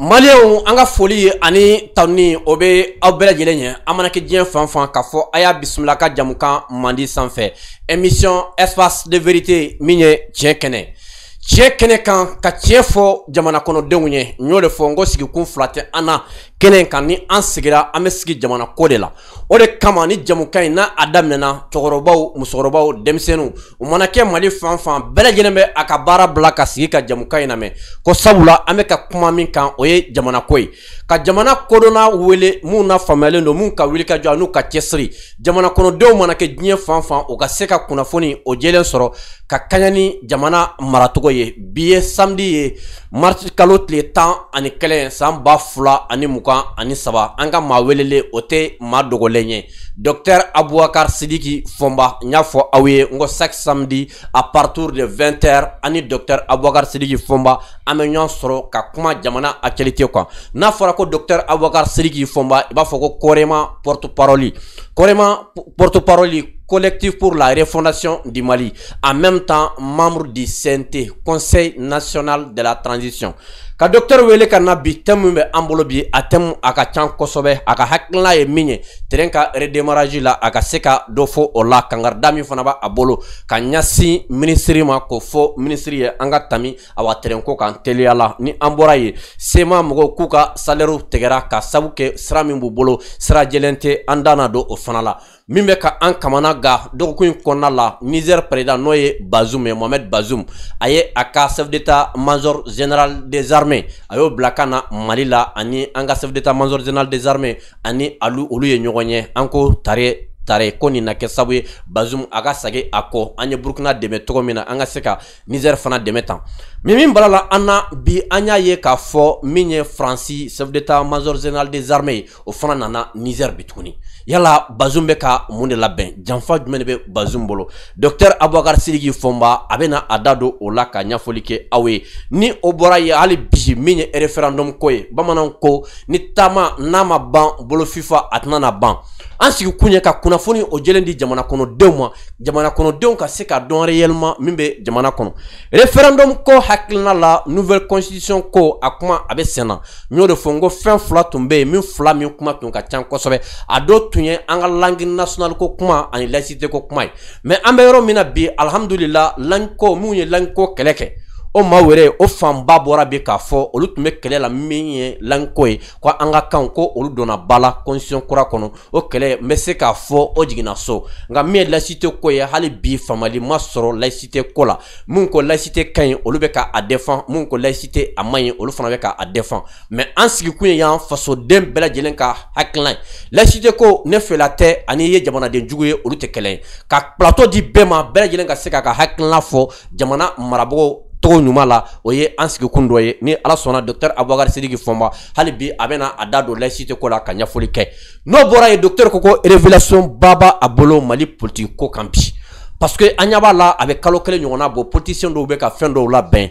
maliyɛnw an ka foli ani tanuni o bɛ aw bɛɛ lajɛlen ɲɛ. An mana kɛ diɲɛ fan fan k'a fɔ a y'a bisimila ka jamukan mandi sanfɛ. Émission espace de vérité min ye tiɲɛ kɛnɛ. Tiɲɛ kɛnɛ kan ka tiɲɛ fɔ jamana kɔnɔdenw ye. N y'o de fɔ n ko sigikun fila tɛ an na kɛnɛ kan ni an sigira an bɛ sigi jamana ko de la. O de kama ni jamukan in n'a daminɛna cɛkɔrɔbaw musokɔrɔbaw denmisɛnninw u mana kɛ mali fan fan bɛɛ bɛ a ka baara bila ka sigi ka jamukan in lamɛn ko sabula an bɛ ka kuma min kan o ye jamana ko ye. Ka jamana kodɔnna wele mun na faamuyalen don mun ka wuli ka jɔ n'u ka cɛsiri. Jamana kɔnɔdenw mana kɛ diɲɛ fan fan u ka se ka kunnafoni o jɛlen sɔrɔ ka kaɲa ni jamana maracogo ye. Bi ye samedi ye marisi tile tan ani kelen san ba fila ani mugan ani saba. An ka docteur abubakar sidiki fɔnba n y'a fɔ aw samedi à partir de 20 heures ani docteur abubakar sidiki fɔnba an bɛ ɲɔgɔn sɔrɔ jamana actualité n'a docteur abubakar sidiki fɔnba i b'a fɔ porte parole kɔrɛma porte parole collectif pour la refondation du Mali, en même temps membre du CNT, Conseil national de la transition. Ka docteur wele ka na bi thème min bɛ an bolo bi a thème a ka can kosɛbɛ a ka hakilina ye min ye. Terrain ka redémarrage la a ka se ka dɔ fɔ o la. Kangarida min fana b'a bolo ka ɲɛsin minisiri ma k'o fɔ minisiri ye an ka tami a wa terrain ko kan teliya la. Ni an bɔra yen sema mɔgɔw k'u ka salaire tigɛra ka sabu kɛ sira min b'u bolo sira jɛlen tɛ an da na don o fana la. Min bɛ ka an kamana ga dɔgɔkun in kɔnɔna la niger président n'o ye bazoum ye mohamed bazoum. A ye a ka chef d'état major général des armées a y'o bila ka na mali la ani an ka chef d'état major général des armées ani alu olu ye ɲɔgɔn ye an ko tare tare ko nin na kɛ sabu ye bazum a ka sagi a kɔ. An ye burukina dɛmɛ cogo min na an ka se ka niger fana dɛmɛ tan. Min min bala la an na bi an y'a ye k'a fɔ min ye faransi chef d'état major général des armées ye o fana nana niger bi tuguni. Yala bazum bɛ ka mun de labɛn? Janfa jumɛn de bɛ bazum bolo? Docteur abubakar sidiki fɔnba a bɛna a da don o la ka ɲɛfɔli kɛ aw ye. Ni o bɔra ye hali bi min ye référendum ko ye bamananw ko ni taama n'a ma ban bolo fifa a tɛna na ban an sigi kun ye ka kunnafoni o jɛlen di jamana kɔnɔdenw ma. Jamana kɔnɔdenw ka se ka dɔn réellement min bɛ jamana kɔnɔ. Référendum ko hakilina la nouvelle constitution ko a kuma a bɛ sen na. N y'o de fɔ n ko fɛn fila tun bɛ yen min fila min kuma tun ka can kosɛbɛ. A dɔ tun ye an ka langue nationale ko kuma ani laïcité ko kuma ye. Mais an bɛ yɔrɔ min na bi alhamdulillah langue ko minw ye langue ko kɛlɛ kɛ o maa wɛrɛ o fanba bɔra bi k'a fɔ olu tun bɛ kɛlɛ la min ye lanko ye. Ko an ka kan ko olu donna ba la constitution kura kɔnɔ. O kɛlɛ n bɛ se k'a fɔ o jiginna so. Nka min ye laïcité ko ye hali bi faamali ma sɔrɔ laïcité ko la. Mun ko laïcité ka ɲi olu bɛ ka a défend. Mun ko laïcité a man ɲi olu fana bɛ ka a défend. Mais an sigikun ye y'an fasoden bɛɛ lajɛlen ka hakilina ye. Laïcité ko ne fɛla tɛ ani i ye jamanaden jugu ye olu tɛ kɛlɛ ye. Ka plateau di bɛɛ ma bɛɛ lajɛlen ka se k'a ka hakilina fɔ jamana marabagaw tɔgɔ ɲuman la o ye an sigikun dɔ ye ni ala sɔnna docteur abubakar sidiki fɔnba hali bi a bɛna a da don laïcité ko la ka ɲɛfɔli kɛ. N'o bɔra ye docteur ko ko révélation ba b'a a bolo mali politique ko kan bi. Parce que an ɲɛ b'a la a bɛ kalo kelen ɲɔgɔnna bɔ politicien dɔw bɛ ka fɛn dɔw labɛn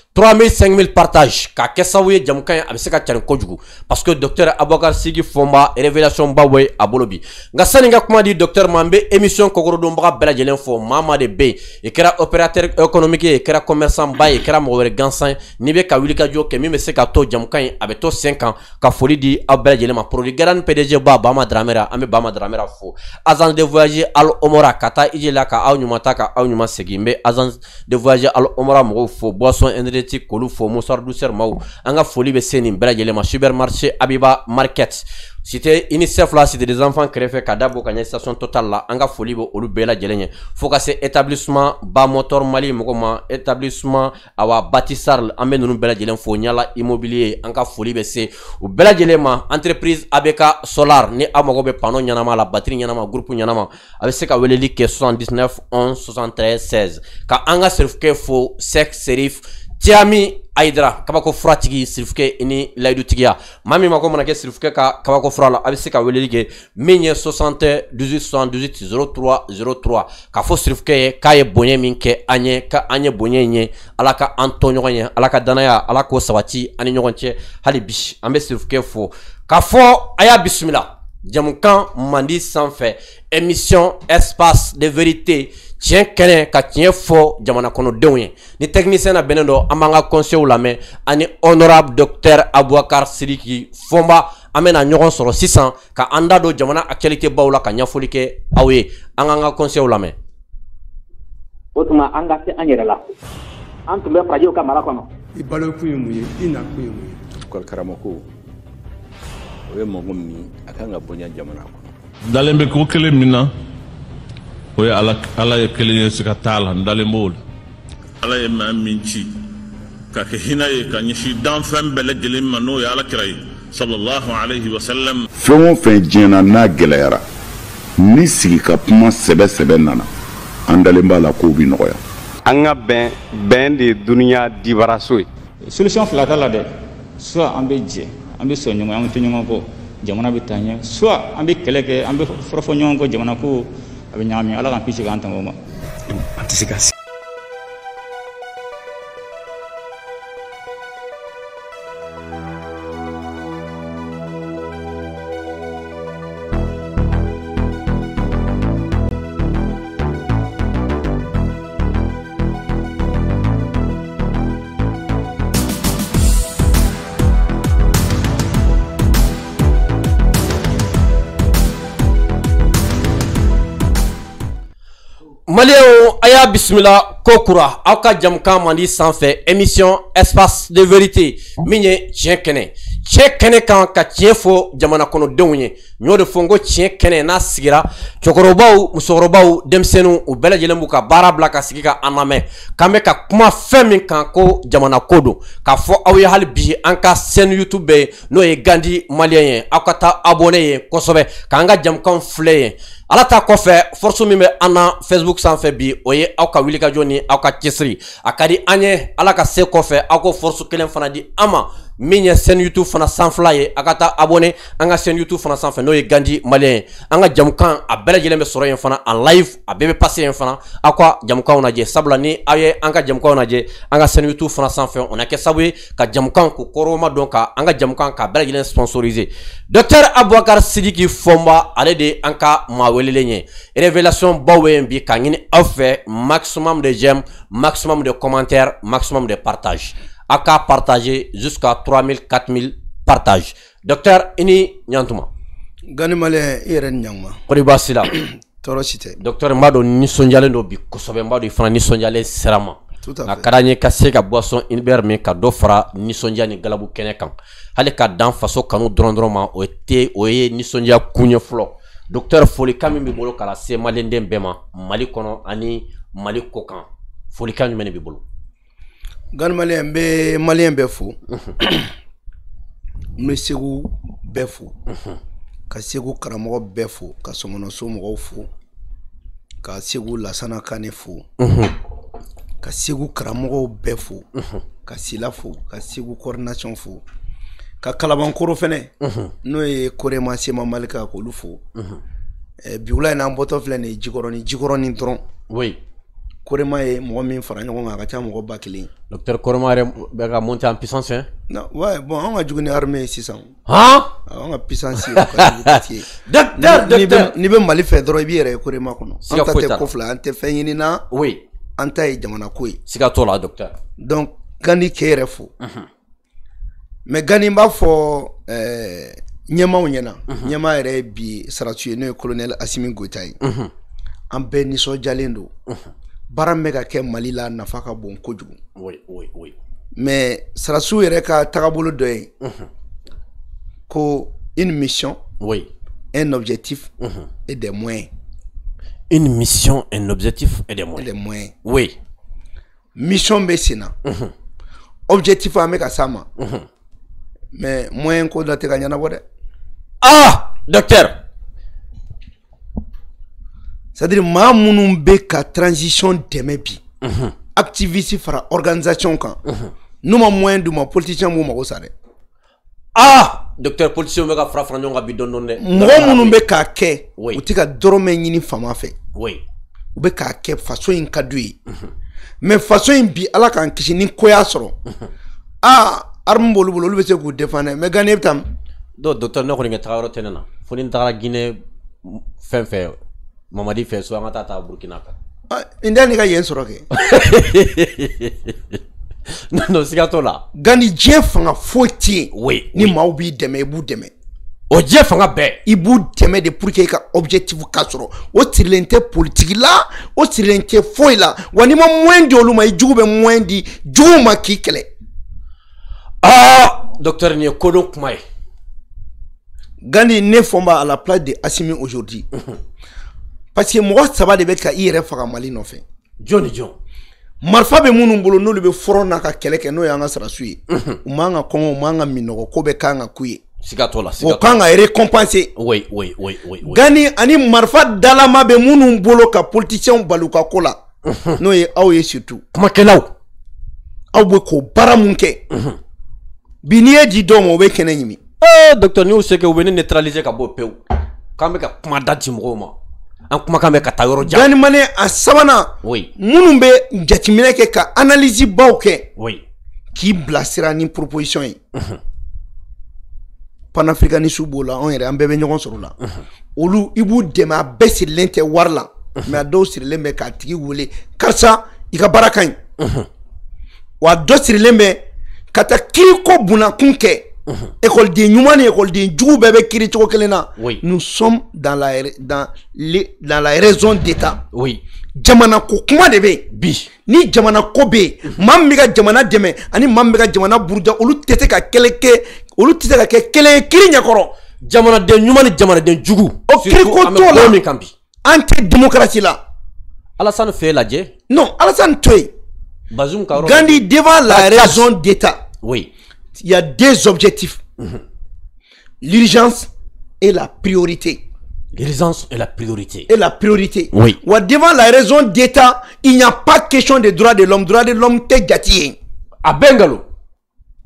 3000 5000 partage k'a kɛ sababu ye jamukan ye a parce que docteur abubakar sigi fɔnba révélation ba bɛ a bolo bi. Nka sani di docteur ma n bɛ émission fɔ maa maa de bɛ yen. I kɛra opérateur économique ye i kɛra commerçant ba ye i gansan ye. Ka bɛ se to jamukan in a ka foli di aw bɛɛ ma. Produit pdg ba bama dramera. An bɛ bama dramera fo. Agence de voyage al omora. Ka taa ije la ka aw ɲuman ka aw de voyage al omora mɔgɔw fo. Boisson énergétique k'olu fo moussard douceur maw. An ka foli bɛ se ma. Supermarché abiba market cité unicef la cité des enfants kɛrɛfɛ ka da station total la. An ka foli olu bɛɛ lajɛlen ye se établissement ba motor mali mɔgɔ établissement awa batisar an bɛ ninnu bɛɛ fo ɲala immobilier. An ka foli se u bɛɛ lajɛlen entreprise abk solar ni aw mago bɛ panneau ɲɛnama la batterie ɲɛnama groupe ɲɛnama a bɛ se ka weleli kɛ 79 11 73 16 ka an ka serifukɛ fo sec serif Tiami Aïdra kabako fura tigi sirifukɛ ni layidu tigiya. Maa min ma ko mana kɛ ka kabako fura la a bɛ se ka weleli kɛ min ye 60 18 78 03 03 k'a fɔ sirifukɛ ye k'a ye bonya min kɛ an ye ka an ye bonya in ye danaya ala k'o sabati an ni ɲɔgɔn cɛ. Hali bi an bɛ sirifukɛ fo. K'a fɔ a y'a jamukan mandi émission espace de vérité tiɲɛ kɛnɛ ka tiɲɛ fɔ jamana kɔnɔdenw ye. Ni technicien na bɛnnen dɔ an b'an ka conseils lamɛn ani honorable docteur abubakar siriki fɔnba an bɛna ɲɔgɔn sɔrɔ sisan ka an da don jamana actualité baw la ka ɲɛfɔli kɛ aw ye. An k'an ka conseils lamɛn. O tuma an ka se an yɛrɛ la. An tun bɛ farajiw ka mara kɔnɔ. I balokun ye mun ye? I nakun ye mun ye? École o ye mɔgɔ min a kan ka bonya jamana kɔnɔ. Dalen bɛ ko kelen min na o ye ala ala ye kelen ye siga t'a la n dalen b'o la. Ala ye maa min ci ka kɛ hinɛ ye ka ɲɛsi danfɛn bɛɛ lajɛlen ma n'o ye alakira ye sallallahu alaihi wasallam fɛn o fɛn diɲɛna n'a gɛlɛyara. Ni sigi ka kuma sɛbɛ sɛbɛ nana an dalen b'a la kow bi nɔgɔya. An ka bɛn bɛn de ye duniɲa dibaraso ye. Solution fila t'a la dɛ. Soit an bɛ jɛ an bɛ sɔn ɲɔgɔn an to ɲɔgɔn kɔ jamana bɛ taa ɲɛ. Soit an bɛ kɛlɛ kɛ an bɛ fɔrɔfɔ ɲɔgɔn kɔ jamana ko a bɛ ɲagami ala k'an kisi k'an tanga o ma an bisimila ko kura aw ka jamukan émission espace de vérité. Min ye tiɲɛ kɛnɛ kan ka tiɲɛ fɔ jamana kɔnɔdenw ye. Y'o de fɔ n ko tiɲɛ kɛnɛ n'a sigira. Cɛkɔrɔbaw musokɔrɔbaw denmisɛnninw u bɛɛ lajɛlen b'u ka baara bila ka sigi ka an lamɛn. K'an bɛ ka kuma fɛn min kan ko jamana ko don. K'a fɔ aw ye hali bi an ka chaîne youtube bɛ yen n'o ye gandi maliyɛn ye. Aw ka taa abonné yen kosɛbɛ. K'an ka jamukanw filɛ yen. Ala ta kɔfɛ force min bɛ an na facebook sanfɛ bi o ye aw ka wulikajɔ ni aw ka cɛsiri. A ka di an ye. Ala ka se kɔfɛ aw ko force kelen fana di an ma min ye chaîne youtube fana sanfɛla ye a abonné an youtube fana sanfɛ n'o ye gandi maliyɛn ye. An a fana en live a bɛɛ bɛ passe yen fana sabula ni aw ye an ka an youtube fana sanfɛ o na kɛ sababu ye ka jamukan k'u kɔrɔma dɔn ka an ka docteur sidiki fɔnba ale de an ye. Révélation aw fɛ maximum de j'aime maximum de commentaires maximum de partage a ka partager jusqu'à 3000 4000 partage docteur i ni ɲantuma gani maliyɛn i yɛrɛ ni ɲankuma kɔni baasi la tɔɔrɔ si tɛ. Docteur n b'a dɔn nisɔndiyalen don bi kosɛbɛ. N b'a dɔn i fana nisɔndiyalen sera ma. Tout à fait. ka d'an ye ka se ka boisson univers min ka fara nisɔndiya ni galabu kan. Hali ka dan faso kanu dɔrɔn ma o te o ye nisɔndiya kun ye fɔlɔ. Docteur folikan min b'i bolo ka lase maliyɛnden bɛɛ ma mali kɔnɔ ani mali kɔ kan. Folikan jumɛn de b'i bolo? Gani maliyɛn n bɛ maliyɛn bɛɛ fo n bɛ segu bɛɛ fo. Ka segu karamɔgɔ bɛɛ fo. Ka mɔgɔw fo. Ka segu lasana kane fo. Ka segu karamɔgɔw bɛɛ fo. Ka sila fo. Ka segu coordination fo. Ka kalabankoro fɛnɛ. N'o ye korema sema malika k'olu fo. Bi wula in na an bɔtɔ filɛ nin ye jikɔrɔni jikɔrɔni dɔrɔn. Oui korema ye mɔgɔ min fara ɲɔgɔn kan a ka ca mɔgɔ ba kelen docteur kɔrɔma yɛrɛ bɛ ka monter en puissance hein? Na ouais, bon an ka jugu ni armée ye sisan han an ka puissance o ka jugu docteur docteur! n'i bɛ mali fɛ dɔrɔn i b'i yɛrɛ ye korema kɔnɔ. Siga an ta foyi tɛ t'a la. ko fila an tɛ fɛn ɲini na. Oui. An ta ye jamana ko ye. Siga t'o la docteur. Donc gani k'e yɛrɛ fo. Mɛ gani n b'a fɔ ɛɛ ɲɛmaw ɲɛna. Ɲɛma yɛrɛ ye bi saratu ye n'o ye colonel asimi goita ye. An bɛɛ nisɔnjalen don baara min bɛ ka kɛ mali la nafa ka bon kojugu. Oui oui oui. Mɛ sarasiw yɛrɛ ka tagabolo dɔ ye. Ko une mission oui. un objectif et des moyens. Une mission un objectif et des et moyens des moyens. Oui. Mission bɛ sen na. Objectif an bɛ ka s'a ma. Mɛ moyen ko dɔ tɛ ka ɲɛnabɔ dɛ. Ah docteur dire maa minnu bɛ ka transition dɛmɛ bi. Activiste fara organisation kan. N'u ma moyen d'u ma politicien b'u mago sa dɛ. Ah docteur politicien bɛ ka fara fara ɲɔgɔn kan bi dɔɔni dɔɔni dɛ. Mɔgɔ minnu bɛ k'a kɛ u tɛ ka dɔrɔmɛ ɲini fama fɛ. Oui. U bɛ k'a kɛ faso in ka d'u ye. Mɛ faso in bi ala k'an kisi ni ko y'a sɔrɔ. Aa arme b'olu bolo olu bɛ se k'u défend dɛ mɛ gane bɛ taa min? donc docteur ne kɔni ka taga yɔrɔ tɛ ne na. Fo ni n tagara guinée fɛn fɛ mamadi fɛ so an ka taa taa burukina kan nin tɛ nin ka yen sɔrɔ kɛ non siga t'o la gani diɲɛ fanga foyi tɛ yen ni maaw b'i dɛmɛ i b'u dɛmɛ o diɲɛ fanga bɛɛ i b'u dɛmɛ de pour que i ka objectif ka sɔrɔ o sirilen tɛ politiki la o sirilen tɛ foyi la. Wa n'i ma moyen di olu ma i jugu bɛ moyen di juguw ma k'i kɛlɛ ah docteur nin ye kodɔn kuma ye? Gandi ne fɔ n b'a à la place de asimi aujourd'hui parce que mɔgɔ saba de bɛ ka i yɛrɛ faga mali nɔfɛ. Jɔn ni jɔn? Marifa bɛ minnu bolo n'olu bɛ fɔrɔn n'a ka kɛlɛ kɛ n'o y'an ka sarasiw ye. U man ka kɔngɔ u man ka minɔgɔ ko bɛɛ kan ka k'u ye. Siga t'o la o siga t'o la. kan ka récompenser oui oui oui oui gani ani marifa dalama bɛ minnu bolo ka politiciens bali u ka ko la. N'o ye aw ye surtout. Kumakɛlaw. Aw bɛ k'o baara mun kɛ. Bi n'i ye di dɔw ma o bɛ kɛnɛ ɲimi. Eh docteur ni y'o se kɛ u bɛ ne neutraliser ka bɔ pewu. K'an bɛ ka kuma da di mɔgɔw ma an kumakan bɛ ka taa yɔrɔ jan. Mane a sabanan oui. minnu bɛ jateminɛ kɛ ka analyse baw kɛ oui. k'i bilasira ni proposition ye. Panafricaniste b'o la anw yɛrɛ an bɛɛ bɛ ɲɔgɔn sɔrɔ o la. Olu i b'u dɛmɛ a bɛɛ sirilen tɛ wari la. Mɛ a dɔw sirilen bɛ k'a tigi wele karisa i ka baara ka ɲi. Wa dɔ sirilen bɛ ka taa kiiriko bunakun kɛ ekɔliden ɲuman ni ekɔliden jugu bɛɛ bɛ kiiri cogo kelen na. Oui. nous sommes dans la dans les dans la raison d'état. Oui. Jamana ko kuma de bɛ yen. Bi. Ni jamana ko bɛ yen maa min bɛ ka jamana dɛmɛ ani maa min bɛ ka jamana buruja olu tɛ se ka kɛlɛ kɛ olu tɛ se ka kɛ kelen ye kiiri ɲɛkɔrɔ jamanaden ɲuman ni jamanaden jugu O kiiri ko an bɛ t'o la. min kan bi. An tɛ démocratie la. Alasani fɛ lajɛ. Non alassane to yen bazum ka yɔrɔ gandhi devant la raison d'état. Oui il y a deux objectifs. L'urgence et la priorité. L'urgence est la priorité. Et la priorité. Oui. wa devant la raison d'état il n'y a pas question de droit de l'homme. Droit de l'homme tɛ jate yen a bɛɛ nkalon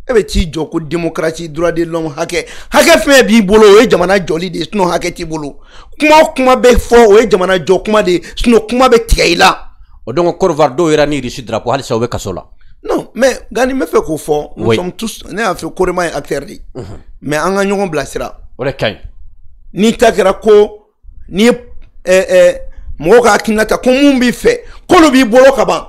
e bɛ t'i jɔ ko démocratie droit de l'homme hakɛ hakɛ fɛn b'i bolo o ye jamana jɔli de ye sinon hakɛ t'i bolo. Kuma kuma bɛ fɔ o ye jamana jɔ kuma de sinon kuma bɛ tigɛ i la o donc Côte d'Ivoire dɔw yɛrɛ ni Russie non mais gani n bɛ fɛ k'o fɔ nous Oui. sommes tous ne y'a fɛ korema ye acteur. De ye mais an ka ɲɔgɔn bilasira o de ka ɲi n'i ta kɛra ko n'i ye ɛɛ ɛɛ mɔgɔw ka hakilina ta ko mun b'i fɛ k'olu b'i bolo ka ban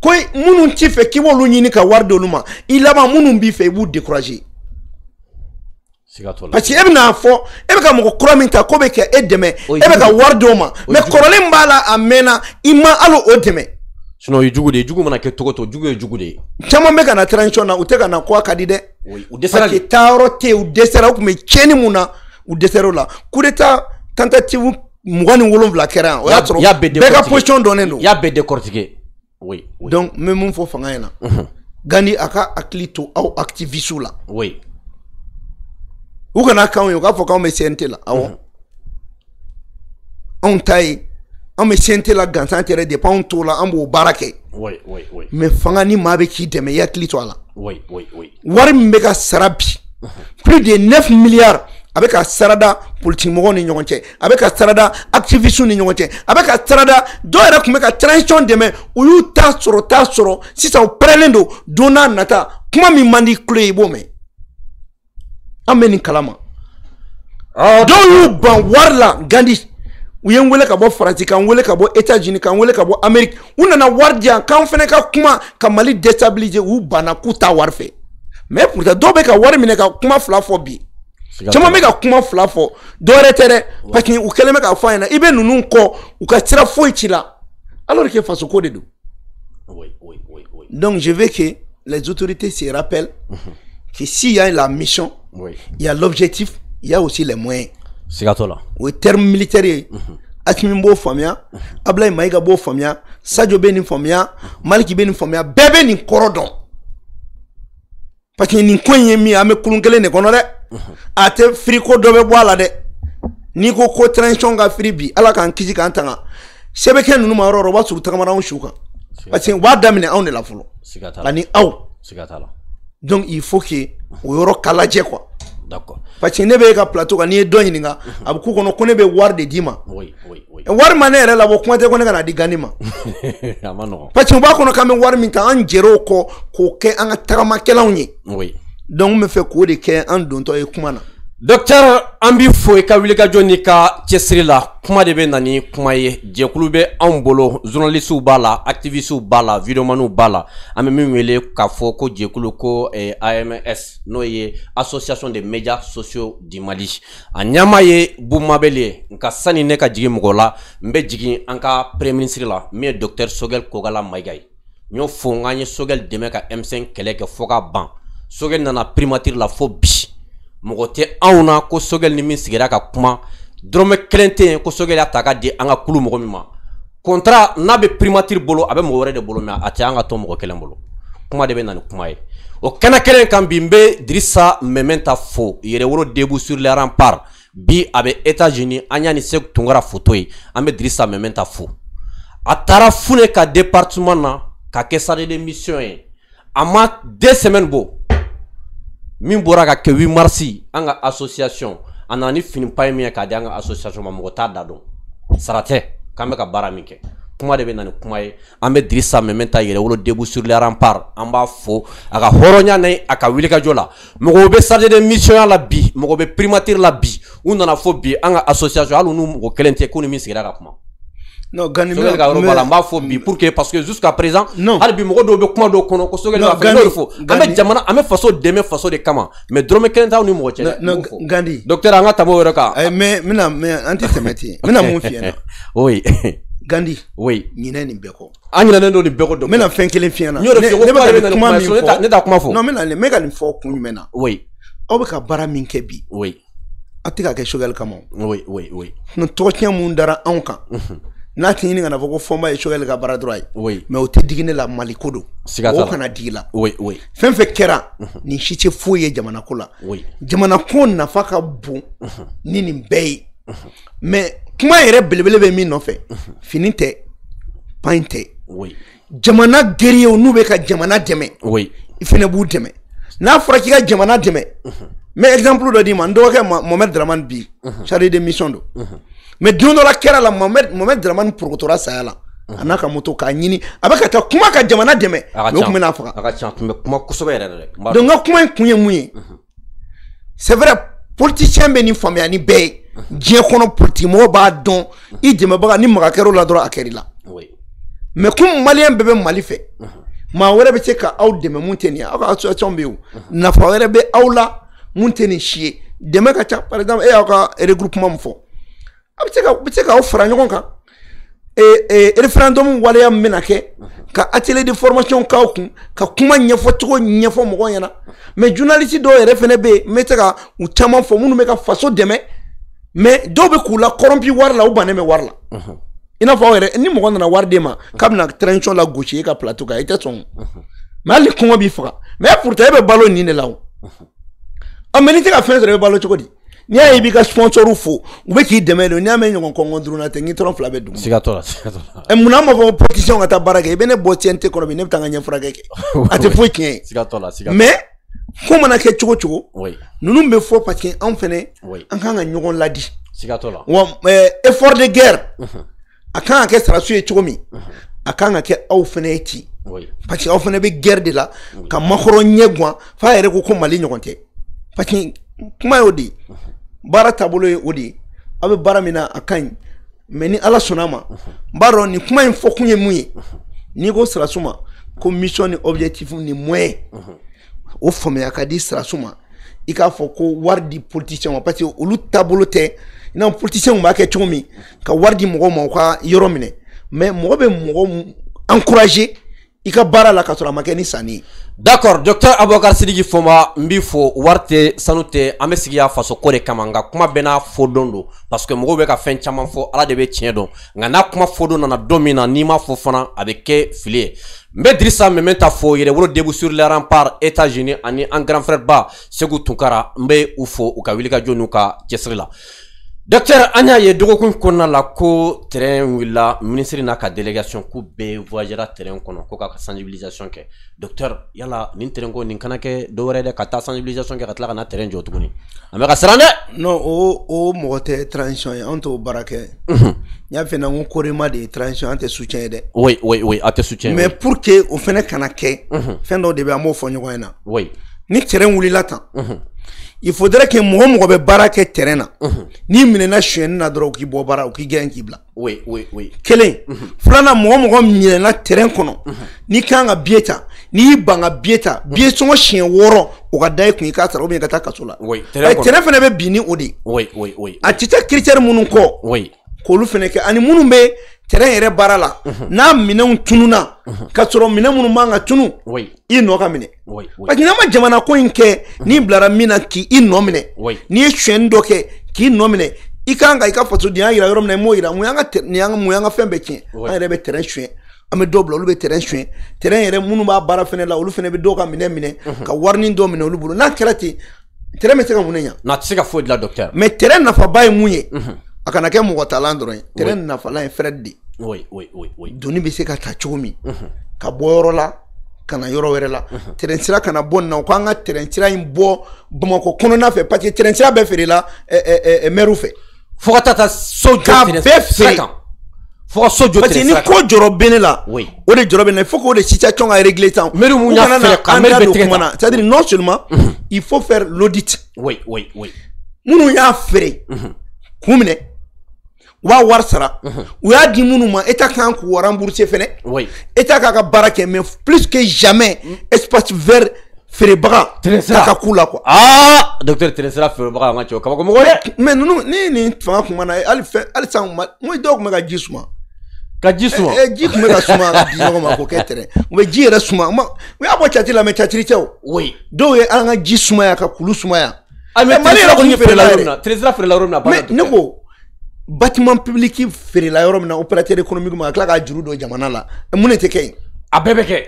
ko minnu t'i fɛ k'i b'olu ɲini ka wari d'olu ma i laban minnu b'i fɛ i b'u décourager. Parce que e bɛna fɔ e bɛ ka mɔgɔ kura min ta ko bɛ kɛ e dɛmɛ e bɛ ka wari d'o ma jugu. kɔrɔlen b'a la a mɛnna i ma hali o dɛmɛ sinon o ye jugu de ye jugu mana kɛ cogo cogo jugu ye jugu de ye caman bɛ ka na transition na u tɛ ka na ko a ka di dɛ Oui, u dɛsɛra parce que de taayɔrɔ tɛ yen u dɛsɛra u tun bɛ tiɲɛni mun na u dɛsɛra o la. Coup d'etat tentative mugan ni wolonwula kɛra yan o y'a sɔrɔ bɛɛ ka position dɔnnen don y'a bɛɛ décortiquer oui oui donc n bɛ mun fɔ fanga ɲɛna gandi a ka hakili to aw activistes la? Oui u kana k'anw ye u k'a fɔ k'anw bɛ CNT la. Awɔ anw ta ye anw bɛ CNT la gansan tɛ dɛ depuis anw t'o la an b'o baara kɛ. Mɛ fanga ni maa bɛ k'i dɛmɛ i hakili to a la. Wari min bɛ ka sara bi plus de 9 milliards a bɛ ka sarada politikimɔgɔw ni ɲɔgɔn cɛ a bɛ ka sarada activiste ni ɲɔgɔn cɛ a bɛ ka sarada dɔw yɛrɛ tun bɛ ka transition dɛmɛ u y'u ta sɔrɔ ta sɔrɔ sisan u pɛrɛnnen don don n'a nata kuma min man di tulo ye i b'o mɛn. An bɛ nin kalama. Dɔw y'u ban wari la gandi u ye n wele ka bɔ faransi k'an wele ka bɔ etats-unis k'an wele ka bɔ amérique u nana wari di yan k'an fɛnɛ ka kuma ka mali déstabiliser u banna k'u ta wari fɛ mais pourtant dɔw bɛ ka wari minɛ ka kuma fila fɔ bi. Caman bɛ ka kuma fila fɔ dɔwɛrɛ tɛ dɛ parce que u kɛlen bɛ k'a fɔ a ɲɛna i bɛ ninnu kɔ u ka sira foyi ci la. Alors que faso ko de don donc je veux que les autorités se rappellent que s'il y a la mission il y a l'objectif il y a aussi les moyens siga t'o la. O ye terme militaire ye asimi b'o faamuya abulayi mayiga b'o faamuya sajo bɛ nin faamuya maliki bɛ nin faamuya bɛɛ bɛ nin kɔrɔ dɔn parce que nin ko in ye min ye an bɛ kulun kelen de kɔnɔ dɛ a tɛ firiko dɔ bɛ bɔ a la dɛ n'i ko ko transition ka firi bi ala k'an kisi k'an tanga sɛbɛkɛ ninnu ma yɔrɔ o b'a sɔrɔ u tagamara anw su kan parce que u b'a daminɛ anw de la fɔlɔ ani aw donc il faut que o yɔrɔ ka lajɛ quoi parce que ne bɛ e ka plateau kan n'i ye dɔ ɲininka a bɛ k'u kɔnɔ ko ne bɛ wari de d'i ma. Wari ma ne yɛrɛ labɔ kuma tɛ ko ne kana di gani ma. Parce que u b'a kɔnɔ k'an bɛ wari min ta an jɛr'o kɔ k'o kɛ an ka tagamakɛlaw ye. Donc n bɛ fɛ k'o de kɛ an dontɔ ye kuma na docteur an b'i fo i ka wulikajɔ n'i ka cɛsiri la kuma de bɛ na ni kuma ye. Jɛkulu bɛ anw bolo journalistes b'a la activistes b'a la videomaniw b'a la. An bɛ min wele k'a fɔ ko jɛkulu ko eh, AMS n'o ye association des médias sociaux du Mali. A ɲɛma ye Bumabel ye nka sani ne ka jigin mɔgɔ la n bɛ jigin an ka premier ministre la min ye docteur Sogɛl Kogala Mayiga ye n y'o fɔ n k'an ye Sogɛl dɛmɛ ka M5 kɛlɛ kɛ fo ka ban. Sogɛl nana primature la fo bi mɔgɔ tɛ anw na ko sogɛli ni min sigira ka kuma. Dɔrɔmɛ kelen tɛ yen ko sogɛli y'a ta ka di an ka kulu mɔgɔ min ma. Contrat n'a bɛ primature bolo a bɛ mɔgɔ wɛrɛ de bolo mɛ a tɛ an ka tɔn mɔgɔ kelen bolo. Kuma de bɛ na ni kuma ye. O kɛnɛ kelen kan bi n bɛ dirisa mɛmɛnta fo yɛrɛwolo debu sur les remparts bi a bɛ États-Unis an y'a ni Seku Tunkara photo ye. An bɛ dirisa mɛmɛnta fo. A taara fune ka département na ka kɛ chargé de mission ye. A ma deux semaines bɔ min bɔra ka kɛ 8 mars an ka association a nana ni finipa ye min ye k'a di an ka association ma mɔgɔ t'a da dɔn. Sara tɛ k'an bɛ ka baara min kɛ. Kuma de bɛ na ni kuma ye. An bɛ dirisa mɛmɛ ta yɛrɛwolo debu sur les remparts. An b'a fo. A ka hɔrɔnya ni a ka wulikajɔ la. Mɔgɔw bɛ chargé de mission ya la bi. Mɔgɔ bɛ primature la bi. U nana fɔ bi an ka association. Hali n'u mɔgɔ kelen tɛ k'u ni min sigira ka kuma non gani Sogɛli ka yɔrɔ b'a la n b'a fɔ bi pour que parce que jusqu'à présent Non. hali bi mɔgɔ dɔw bɛ kuma dɔw kɔnɔ ko Sogɛli Non, b'a fɛ Gani- n'o de fɔ an bɛ Gani- jamana an bɛ faso dɛmɛ faso de kama mais dɔrɔmɛ kelen t'aw ni mɔgɔ cɛ dɛ. non gandi docteur an ka tɛmɛ o yɔrɔ kan Eh, mais n bɛna mais an tɛ tɛmɛ ten n bɛna mun f'i ɲɛna oui gandi oui ɲinɛ nin bɛɛ kɔ an ɲinɛnen don nin bɛɛ kɔ n docteur bɛna fɛn kelen f'i ɲɛna N y'o de f'i ye, ko kuma de bɛ na ni kuma ye, ne t'a- kuma fɔ non n bɛna nin- n bɛ ka nin fɔ kun jumɛn na oui aw bɛ ka baara min kɛ bi oui a tɛ ka kɛ sogɛli kama o oui oui oui dara anw kan n'a tɛ ɲini kana fɔ ko fɔnba ye sogɛli ka baara dɔrɔn ye oui. Mais o tɛ digi ne la mali ko don o kana digi la oui oui. Fɛn fɛn kɛra nin si tɛ foyi ye jamana ko la oui jamana ko nafa ka bon ni nin bɛɛ ye mais kuma yɛrɛ belebele bɛ min nɔfɛ fini tɛ pan tɛ oui. Jamana geriyew n'u bɛ ka jamana dɛmɛ oui. I fɛnɛ b'u dɛmɛ n'a fɔra k'i ka jamana dɛmɛ n bɛ exemple dɔ d'i ma n dɔgɔkɛ mohamɛd dramani bi chargé de mission don mais don dɔ la kɛra la mohamed dramani porokotora saya la. A n'a ka moto k'a ɲini. A bɛ ka taa kuma ka jamana dɛmɛ. O tun bɛ n'a faga. A ka ca tun bɛ kuma kosɛbɛ yɛrɛ de dɛ donc n ka kuma in kun ye mun ye. C'est vrai politicien bɛ nin faamuya ni bɛɛ ye. Diɲɛ kɔnɔ b'a dɔn. I dɛmɛbaga ni maga kɛr'o la dɔrɔn a kɛr'i la. Mais comme maliyɛn bɛɛ bɛ mali fɛ maa wɛrɛ bɛ se ka aw dɛmɛ mun tɛ nin ye. Aw ka association bɛ yen o. Nafa wɛrɛ bɛ aw la mun tɛ nin si ye. Dɛmɛ ka ca. Par exemple e y'aw ka regroupement min fɔ a bɛ se k'aw fara ɲɔgɔn kan référendum waleya min bɛna kɛ ka atelier de formation k'aw kun ka kuma ɲɛfɔ cogo ɲɛfɔ mɔgɔw ɲɛna mais journaliste dɔw yɛrɛ fɛnɛ bɛ yen n bɛ se ka u caman fɔ minnu bɛ ka faso dɛmɛ mais dɔw bɛ k'u la kɔrɔnpi wari la u bannen bɛ wari la i n'a fɔ aw yɛrɛ ni mɔgɔ nana wari d'e ma k'a bɛna transition la gosi e ka plateau kan i tɛ sɔn mais hali ni kɔngɔ b'i faga mais pourtant e bɛ balo nin de la o ɔ mais n'i tɛ ka fɛn sɔrɔ i bɛ balo cogo di n'i y'a ye i b'i ka sponsor fo u bɛ k'i dɛmɛ de n'i y'a mɛn ɲɔgɔn kɔngɔ durunna tɛ n'i tɔrɔ fila bɛ dugu siga t'o la siga t'o la. Munna an b'a fɔ ko politicien ka taa baara kɛ i bɛ ne bɔ CNT kɔnɔ bi ne bɛ taa n ka ɲɛfurakɛ kɛ. A tɛ foyi tiɲɛ. Ye siga t'o la siga t'o la. Mais ko mana kɛ cogo cogo oui. ninnu bɛ fɔ parce que anw fɛnɛ Oui. an kan ka ɲɔgɔn ladi. Siga t'o la. Wa ɛɛ effort de guerre. A kan ka kɛ sarasu ye cogo min. A kan ka kɛ aw fɛnɛ ye ten oui. Parce que aw fɛnɛ bɛ guerre de la ka makɔrɔ ɲɛ guwan f'a yɛrɛ ko ko mali ɲɔgɔn tɛ. Parce que kuma ye o de ye baara taabolo ye o de ye aw bɛ baara min na a ka ɲi mɛ ni ala sɔnna a ma n b'a dɔn nin kuma in fɔ kun ye mun ye n'i ko sarasu ma ko mission ni objectif ni moyen o faamuya ka di sarasu ma. I k'a fɔ ko wari di politicien ma parce que olu taabolo tɛ i n'a fɔ politicien b'a kɛ cogo min ka wari di mɔgɔw ma u ka yɔrɔ minɛ. Mɛ mɔgɔ bɛ mɔgɔ encourager i ka baara la ka sɔrɔ a ma kɛ ni sanni ye d'accord docteur abubakar sidiki fɔma n b'i fɔ wari tɛ sanu tɛ an bɛ sigi ya faso ko de kama nka kuma bɛɛ n'a fɔdon don parce que mɔgɔw bɛ ka fɛn caman fɔ ala de bɛ tiɲɛ dɔn nka n'a kuma fɔdon nana don min na n'i ma fɔ fana a bɛ kɛ fili ye n bɛ dirisa mɛmɛ ta fɔ yɛrɛwolo debu sur les remparts états-unis ani an grand frère ba segu tunkara n bɛ u fɔ u ka wulikajɔ n'u ka cɛsiri la docteur an y'a ye dɔgɔkun kɔnɔna la ko terrain wulila minisiri n'a ka délégation k'u bɛɛ voyagera terrain kɔnɔ ko ka sensibilisation kɛ. Docteur yala nin terrain ko nin kana kɛ dɔ wɛrɛ dɛ ka taa sensibilisation kɛ ka tila ka na terrain jɔ tuguni. An bɛ ka siran dɛ! Non o o mɔgɔ tɛ transition ye an t'o baara kɛ. N y'a fɛ na n ko korema de ye transition an tɛ soutien ye dɛ. Oui oui oui a tɛ soutien mais pour que o fɛnɛ kana kɛ fɛn dɔ de bɛ an b'o fɔ ɲɔgɔn ɲɛna. Oui. Ni terrain wulila tan il faudrait que mɔgɔ mɔgɔ bɛ baara kɛ terrain na. N'i minɛna suyɛnni na dɔrɔn u k'i bɔ baara u k'i gɛn k'i bila. Oui oui oui. Kelen filanan mɔgɔ mɔgɔ minɛna terrain kɔnɔ. N'i kan ka biye ta n'i y'i ban ka biye ta biye sɔngɔ siɲɛ wɔɔrɔ o ka da i kun i k'a sara ou bien i ka taa kaso la. Oui, terrain fana bɛ bin ni o de ye. Oui oui oui. A ti taa critère minnu kɔ. Oui k'olu fɛnɛ kɛ. Ani minnu bɛ tɛrɛn yɛrɛ baara la n'a minɛnw tununa ka sɔrɔ minɛn minnu man ka tunu i nɔ ka minɛ. Parce que n'an ma jamana ko in kɛ n'i bilara min na k'i nɔ minɛ. N'i ye suɲɛni dɔ kɛ k'i nɔ minɛ. I kan ka i ka fasodenya yira yɔrɔ min na i m'o yira. Mun y'an ka mun y'an ka fɛn bɛɛ tiɲɛ. An yɛrɛ bɛ tɛrɛn suɲɛ an bɛ dɔw bila olu bɛ tɛrɛn suɲɛ tɛrɛn yɛrɛ minnu b'a baara fɛnɛ la olu fɛnɛ bɛ dɔw ka minɛ minɛ ka warinin dɔ minɛ olu bolo. N'a kɛra ten tɛrɛn bɛ se ka mun ne ɲa? N'a tɛ se ka foyi dilan docteur. Mais tɛrɛn nafaba ye mun ye a kana kɛ mɔgɔ talan dɔrɔn ye terrain nafalan ye fɛrɛ de doni bɛ se ka ta cogo min ka bɔ yɔrɔ la ka na yɔrɔ wɛrɛ la. Terrain sira kana bɔ nin na u k'an ka terrain sira in bɔ bamakɔ kɔnɔna fɛ parce que terrain sira bɛɛ feerela mɛriw fɛ fo ka taa taa so jɔ bɛɛ feere. fo ka so jɔ parce que ni ko jɔrɔ bɛ ne la o de jɔrɔ bɛ ne la il faut k'o de situation ka régler tan. Mairie mun y'a fɛɛrɛ ka an bɛ tigɛ tan. c'est à dire non seulement il faut faire l'audit. Minnu y'a feere kun minɛ u b'a wari sara. U y'a di minnu ma état kan k'u rembourser fɛnɛ. Oui. État k'a ka baara kɛ mais plus que jamais espace vert feerebaga Terrain sira. a ka k'u la quoi. Aa docteur terrain sira feerebaga an ka cɛw. Kabako mɔgɔ dɛ. Mais ninnu ni nin fanga kun ma na hali fɛn hali san kun ma n ko dɔw kun bɛ ka ji suma. Ka ji suma. Ɛ ji kun bɛ ka suma di ɲɔgɔn ma k'o kɛ tɛrɛn u bɛ ji yɛrɛ suma. U ma u y'a bɔ cati la mais catiri tɛ o. Oui. Dɔw ye an ka ji sumaya ka kulu sumaya. Ah mais Eh, Mali terrain yɛrɛ sira kɔni kɔni feerela feerela yɔrɔ yɛrɛ. min na. Terrain sira feerela yɔrɔ min na a mais banna ne ko bâtiment public feerela yɔrɔ min na opérateur économique ma ka tila k'a juru don jamana la. Mun de tɛ kɛ yen? A bɛɛ bɛ kɛ.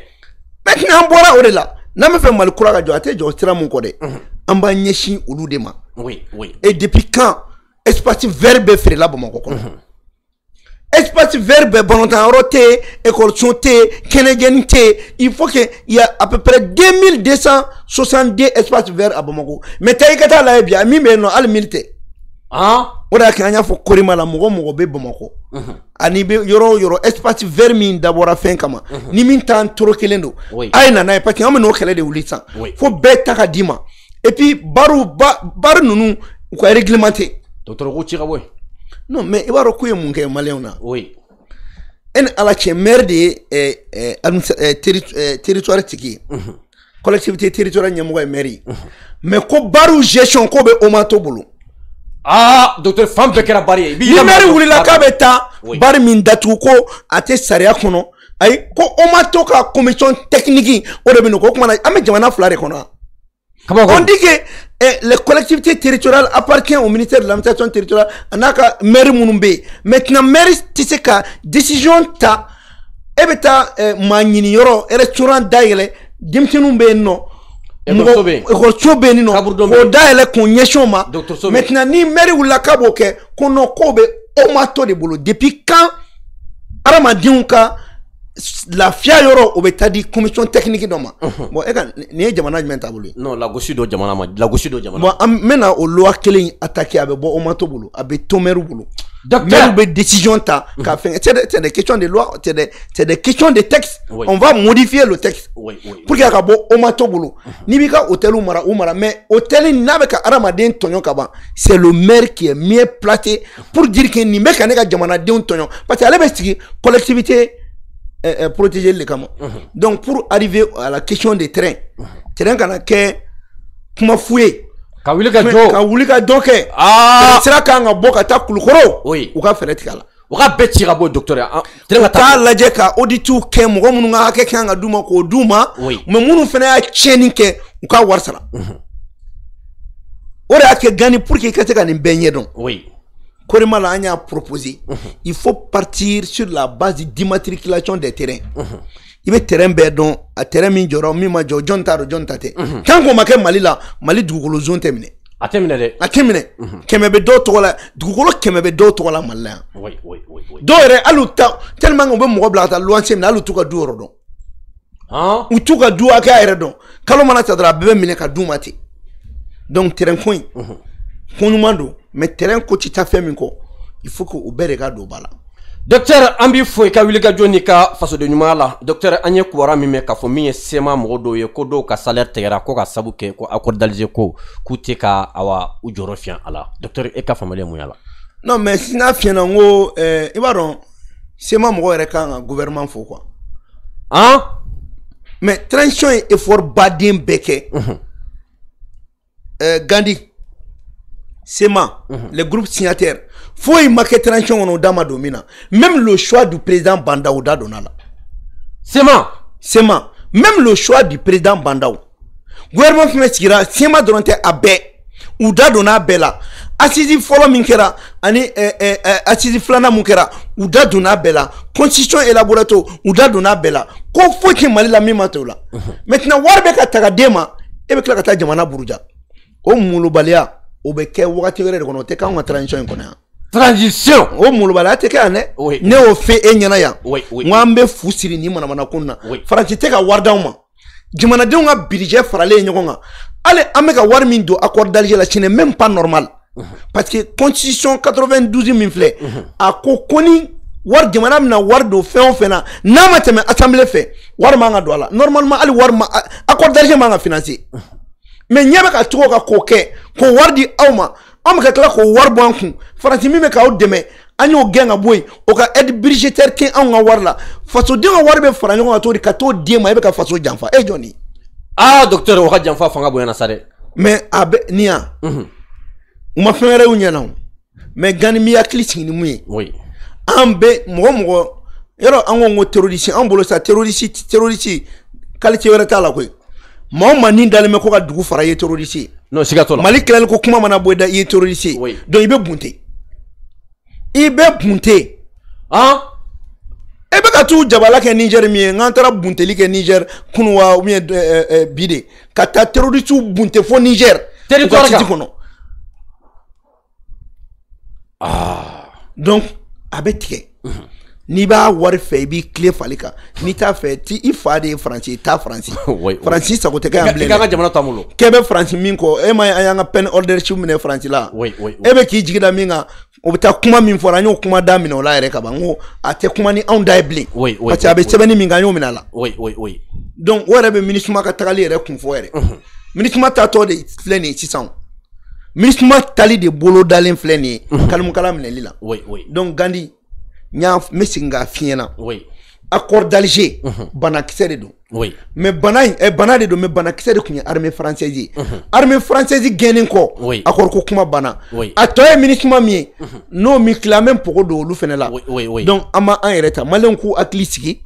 Maintenant an bɔra o de la. N'an bɛ fɛ mali kura ka jɔ a tɛ jɔ sira mun kɔ dɛ. An b'an ɲɛsin olu de ma. Oui oui. Et depuis quand espace vert bɛɛ feerela bamakɔ kɔnɔ? Espace vert bɛɛ balontan yɔrɔ tɛ yen école tɛ yen kɛnɛjɛni tɛ. Yen il faut que il y a à peu près 2262 espace vert à bamako mais taa i ka taa lajɛ bi a min bɛ yen nɔ hali mili tɛ. Ah o de y'a kɛ an y'a fɔ korima la mɔgɔ mɔgɔ bɛ bamakɔ ani bɛ yɔrɔ o yɔrɔ espace vert min dabɔra fɛn kama ni min t'an toro kelen don a ye na n'a ye parce que an bɛ n'o kɛlɛ de wuli sisan fo bɛɛ ta ka d'i ma et puis bariw ba bari ninnu u ka réglementé docteur ko ci ka bɔ yen non mais i b'a dɔn k'u ye mun kɛ maliyɛnw na. Oui. E ni ala cɛ maire de ye eh, eh, administra- eh, terri- eh, territoire tigi ye collectivité territoriale ɲɛmɔgɔ ye maire ye mais ko bariw gestion k'o bɛ omato bolo ah docteur fan bɛɛ kɛra bari ye. Ni mara- wulila k'a bɛ taa bari min datugu ko a tɛ sariya kɔnɔ. Ayi ko omato ka commission technique o de bɛ nin ko o kumana an bɛ jamana fila de kɔnɔ wa? On dit que eh, les collectivités territoriales appartiennent au ministère de l'administration territoriale. A n'a ka maire minnu bɛ yen. Maintenant maire tɛ se ka décision ta. E bɛ taa eh, maa ɲini yɔrɔ restaurant dayɛlɛ. Denmisɛnninw bɛ yen nɔ. Ekɔliso bɛ yen. ekɔliso bɛ yen nɔ k'o dayɛlɛ k'o ɲɛsin o ma. Maintenant ni mɛri wulila k'a b'o kɛ ko nɔ k'o bɛ o ma to de bolo. Depuis quand adamadenw ka lafiya yɔrɔ o bɛ taa di commission technique dɔ ma bon e ka nin ye jamana jumɛn taabolo ye. non lagosi dɔ jamana ma lagosi dɔ jamana bon an bɛna o loi kelen attaquer a bɛ bɔ omato bolo a bɛ to maire bolo Docteur. bɛ décision ta c'est des c'est des questions de loi c'est des c'est des questions de texte. Oui. on va modifier le texte. Oui oui pour que a ka bɔ omato bolo n'i b'i ka hôtel mara u mara mais hôtel n'a bɛ ka adamaden tɔɲɔ ka ban c'est le maire qui est mieux placé pour dire que nin bɛ ka ne ka jamanadenw tɔɲɔ parce que ale bɛ sigi collectivité euh, euh, protégée le kama donc pour arriver à la question des trains. Train kana kɛ kuma fu ye ka wuli ka ka jɔ wuli ka dɔ kɛ Ah! sira kan ka bɔ ka taa kulukɔrɔ Oui. u ka fɛɛrɛ tigɛ la o ka bɛɛ ci ka bɔ k'a taa lajɛ ka auditiw kɛ mɔgɔ minnu ka hakɛ kan ka d'u ma k'o d'u ma Oui. mɛ minnu fana y'a tiɲɛni kɛ u ka wari sara o de y'a kɛ gani pour que i ka se ka nin bɛɛ ɲɛdɔn oui. Korima la an y'a proposer il faut partir sur la base d'immatriculation des terrains i bɛ terrain bɛɛ dɔn a terrain min jɔra min ma jɔ jɔn t'a dɔn jɔn ta tɛ. Tant qu'on ma kɛ mali la mali dugukolo zone tɛ minɛ. A tɛ minɛ dɛ. A tɛ minɛ. Kɛmɛ bɛ dɔw tɔgɔ la dugukolo kɛmɛ bɛ dɔw tɔgɔ la mali la yan. Dɔw yɛrɛ hali ta tellement u bɛ mɔgɔ bila ka taa luwanse minɛ hali t'u ka du yɔrɔ dɔn. U t'u ka du hakɛya yɛrɛ dɔn. Kalo mana ta dɔrɔn a bɛɛ bɛ minɛ ka d'u ma ten. Donc terrain ko in ko ɲuman don. Mais terrain ko ti taa fɛn min kɔ il faut que o bɛɛ de ka don ba la docteur an b'i fo i ka wuli ka jɔ n'i ka fasoden ɲumanya la. Docteur an ye kibaruya min mɛn k'a fɔ min ye sema mɔgɔ dɔw ye ko dɔw ka salaire tigɛra ko ka sabu kɛ ko accord d'Alger ko k'u tɛ ka awa u jɔyɔrɔ fiɲɛ a la. Docteur e ka faamuyali ye mun y'a la? Non mais n ko eh, i b'a dɔn sema mɔgɔ yɛrɛ kan ka gouvernement fo quoi. Han mais transition ye effort baden bɛɛ kɛ. Gandi sema les groupes signataires foyi ma kɛ transition kɔnɔ o da ma don min na même le choix du président banda o da donna la sema sema même le choix du président bandaw gouvernement fɛn fɛn sigira sema dɔrɔn tɛ a bɛɛ u da donna a bɛɛ la assise fɔlɔ min kɛra ani assise filanan mun kɛra u da donna a bɛɛ la constitution élaboré to u da donna a bɛɛ la ko foyi tɛ mali la min ma to o la maintenant wari bɛ ka ta ka d'e ma e bɛ tila ka taa jamana buruja. O molobaliya o bɛ kɛ wagati wɛrɛ de kɔnɔ o tɛ k'anw ka transition in kɔnɔ yan transition. O molobaliya tɛ kɛ yan dɛ Oui. ne y'o fɛ e ɲɛna yan. Oui, oui, n ko an bɛ fu siri nin manamana ko na faransi tɛ ka wari d'anw ma. Jamanadenw ka birijɛ faralen ɲɔgɔn kan. Hali an bɛ ka wari min don accord d'Alger la ce n'est même pas normal. Parce que constitution 92 min filɛ a ko ko ni wari jamana bɛna wari don fɛn o fɛn na n'a ma tɛmɛ assemblée fɛ wari man ka don a la. Normalement hali wari ma accord d'Alger man ka financer. Mais ɲɛ bɛ ka cogo ka k'o kɛ k'o wari di aw ma anw bɛ ka tila k'o wari bɔ an kun faransi min bɛ k'aw dɛmɛ an y'o gɛn ka bɔ yen o ka aide budgétaire kɛ anw ka wari la fasoden ka wari bɛ fara ɲɔgɔn kan cogo di ka t'o d'e ma e bɛ ka faso janfa e jɔn ni ah docteur o ka janfa fanga bonyana sa dɛ mais a bɛ nin yan u ma fɛn wɛrɛ y'u ɲɛna o mais gani mi hakili sigi ni mun ye oui. An bɛ mɔgɔ mɔgɔ yɔrɔ an ko ko terroriste. An bolo sa terroriste terroriste. Qualité wɛrɛ t'a la koyi maa o maa ni dalen bɛ ko ka dugu fara i ye terroriste. ye non siga t'o la mali kɛlɛli ko kuma mana bɔ i da i ye terroriste. Ye Oui. donc i bɛ bunte i bɛ bunte han e bɛ ka t'u jabala kɛ niger min ye n k'an taara bunteli kɛ niger kunu wa ou bien euh, euh, bi de ka taa terroriste bunte fo niger. Territoire kan. kɔnɔ donc a bɛ tigɛ n'i b'a wari fɛ i b'i tile fali kan. N'i t'a fɛ ti i fa de ye faransi ye t'a faransi. Oui, oui. faransi sago tɛ kɛ i yan ka bilen i ka dɛ. ka jamana to an bolo k'e bɛ faransi min kɔ e ma ye an y'an ka peine ordership minɛ faransi la. Oui, oui, oui. e bɛ k'i jigi da min kan. O bɛ taa kuma min fɔra an y'o kuma da minɛ o la yɛrɛ ka ban. N ko a tɛ kuma ni anw da ye bilen. Oui, oui, parce que a bɛ oui, sɛbɛnni min kan an y'o minɛ a la. Oui oui oui donc o yɛrɛ bɛ minisuma ka tagali yɛrɛ kun fɔ yɛrɛ. Minisuma taatɔ de filɛ nin ye sisan minisuma tali de bolo dalen filɛ nin ye. Kalimukala minɛli la. Oui oui donc gandi n y'a n bɛ segin k'a f'i ɲɛna oui. Accord d'Alger. Banakisɛ de don. Oui. Mais bana in eh, bana de don mais banakisɛ de tun ye armée française ye. Armée française gɛnnen kɔ. Oui. accord ko kuma banna. Oui. a tɔ ye minisuma min ye. N'o min tila an bɛ npogo don olu fɛnɛ la. Oui, oui, oui. donc an ma an yɛrɛ ta. Maliyɛnw k'u hakili sigi.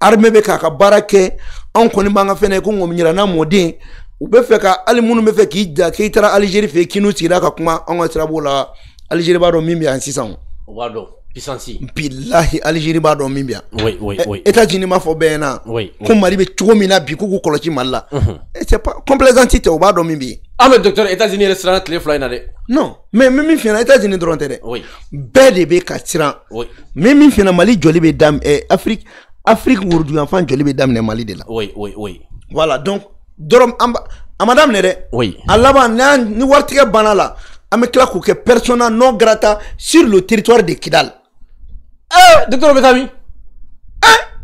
Armée bɛ k'a ka baara kɛ. Anw kɔni b'an ka ko ŋɔmi n'a mɔden. U bɛ fɛ ka hali minnu bɛ fɛ k'i ja k'i taara Algérie fɛ yen k'i n'u sigira ka kuma anw ka sira b'o la. Alizeri b'a dɔn min bɛ yan sisan o. B'a dɔn puissance bilahi alizeri b'a dɔn min yan. Oui oui oui. États-Unis m'a fɔ bɛɛ ɲɛna. Oui, oui. ko mali bɛ cogo min na bi k'u k'u kɔlɔsi mali la. Eh, c'est pas complaisance tɛ o b'a dɔn min yen. An bɛ docteur états-unis yɛrɛ siranna tile fila in na dɛ. Non mais min min fiyɛna États-Unis dɔrɔn tɛ dɛ. Oui. Bɛɛ de bɛ ka siran. Oui. Min min fiyɛna mali jɔli bɛ daminɛ eh, Afrique Afrique woroduyanfan jɔli bɛ daminɛ mali de la. Oui oui oui. Voilà donc dɔrɔn an ba a ma daminɛ dɛ. Oui. a laban ni waritigɛ banna la an bɛ tila k'o kɛ persona non grata sur le territoire de Kidal eh docteur o bɛ taa min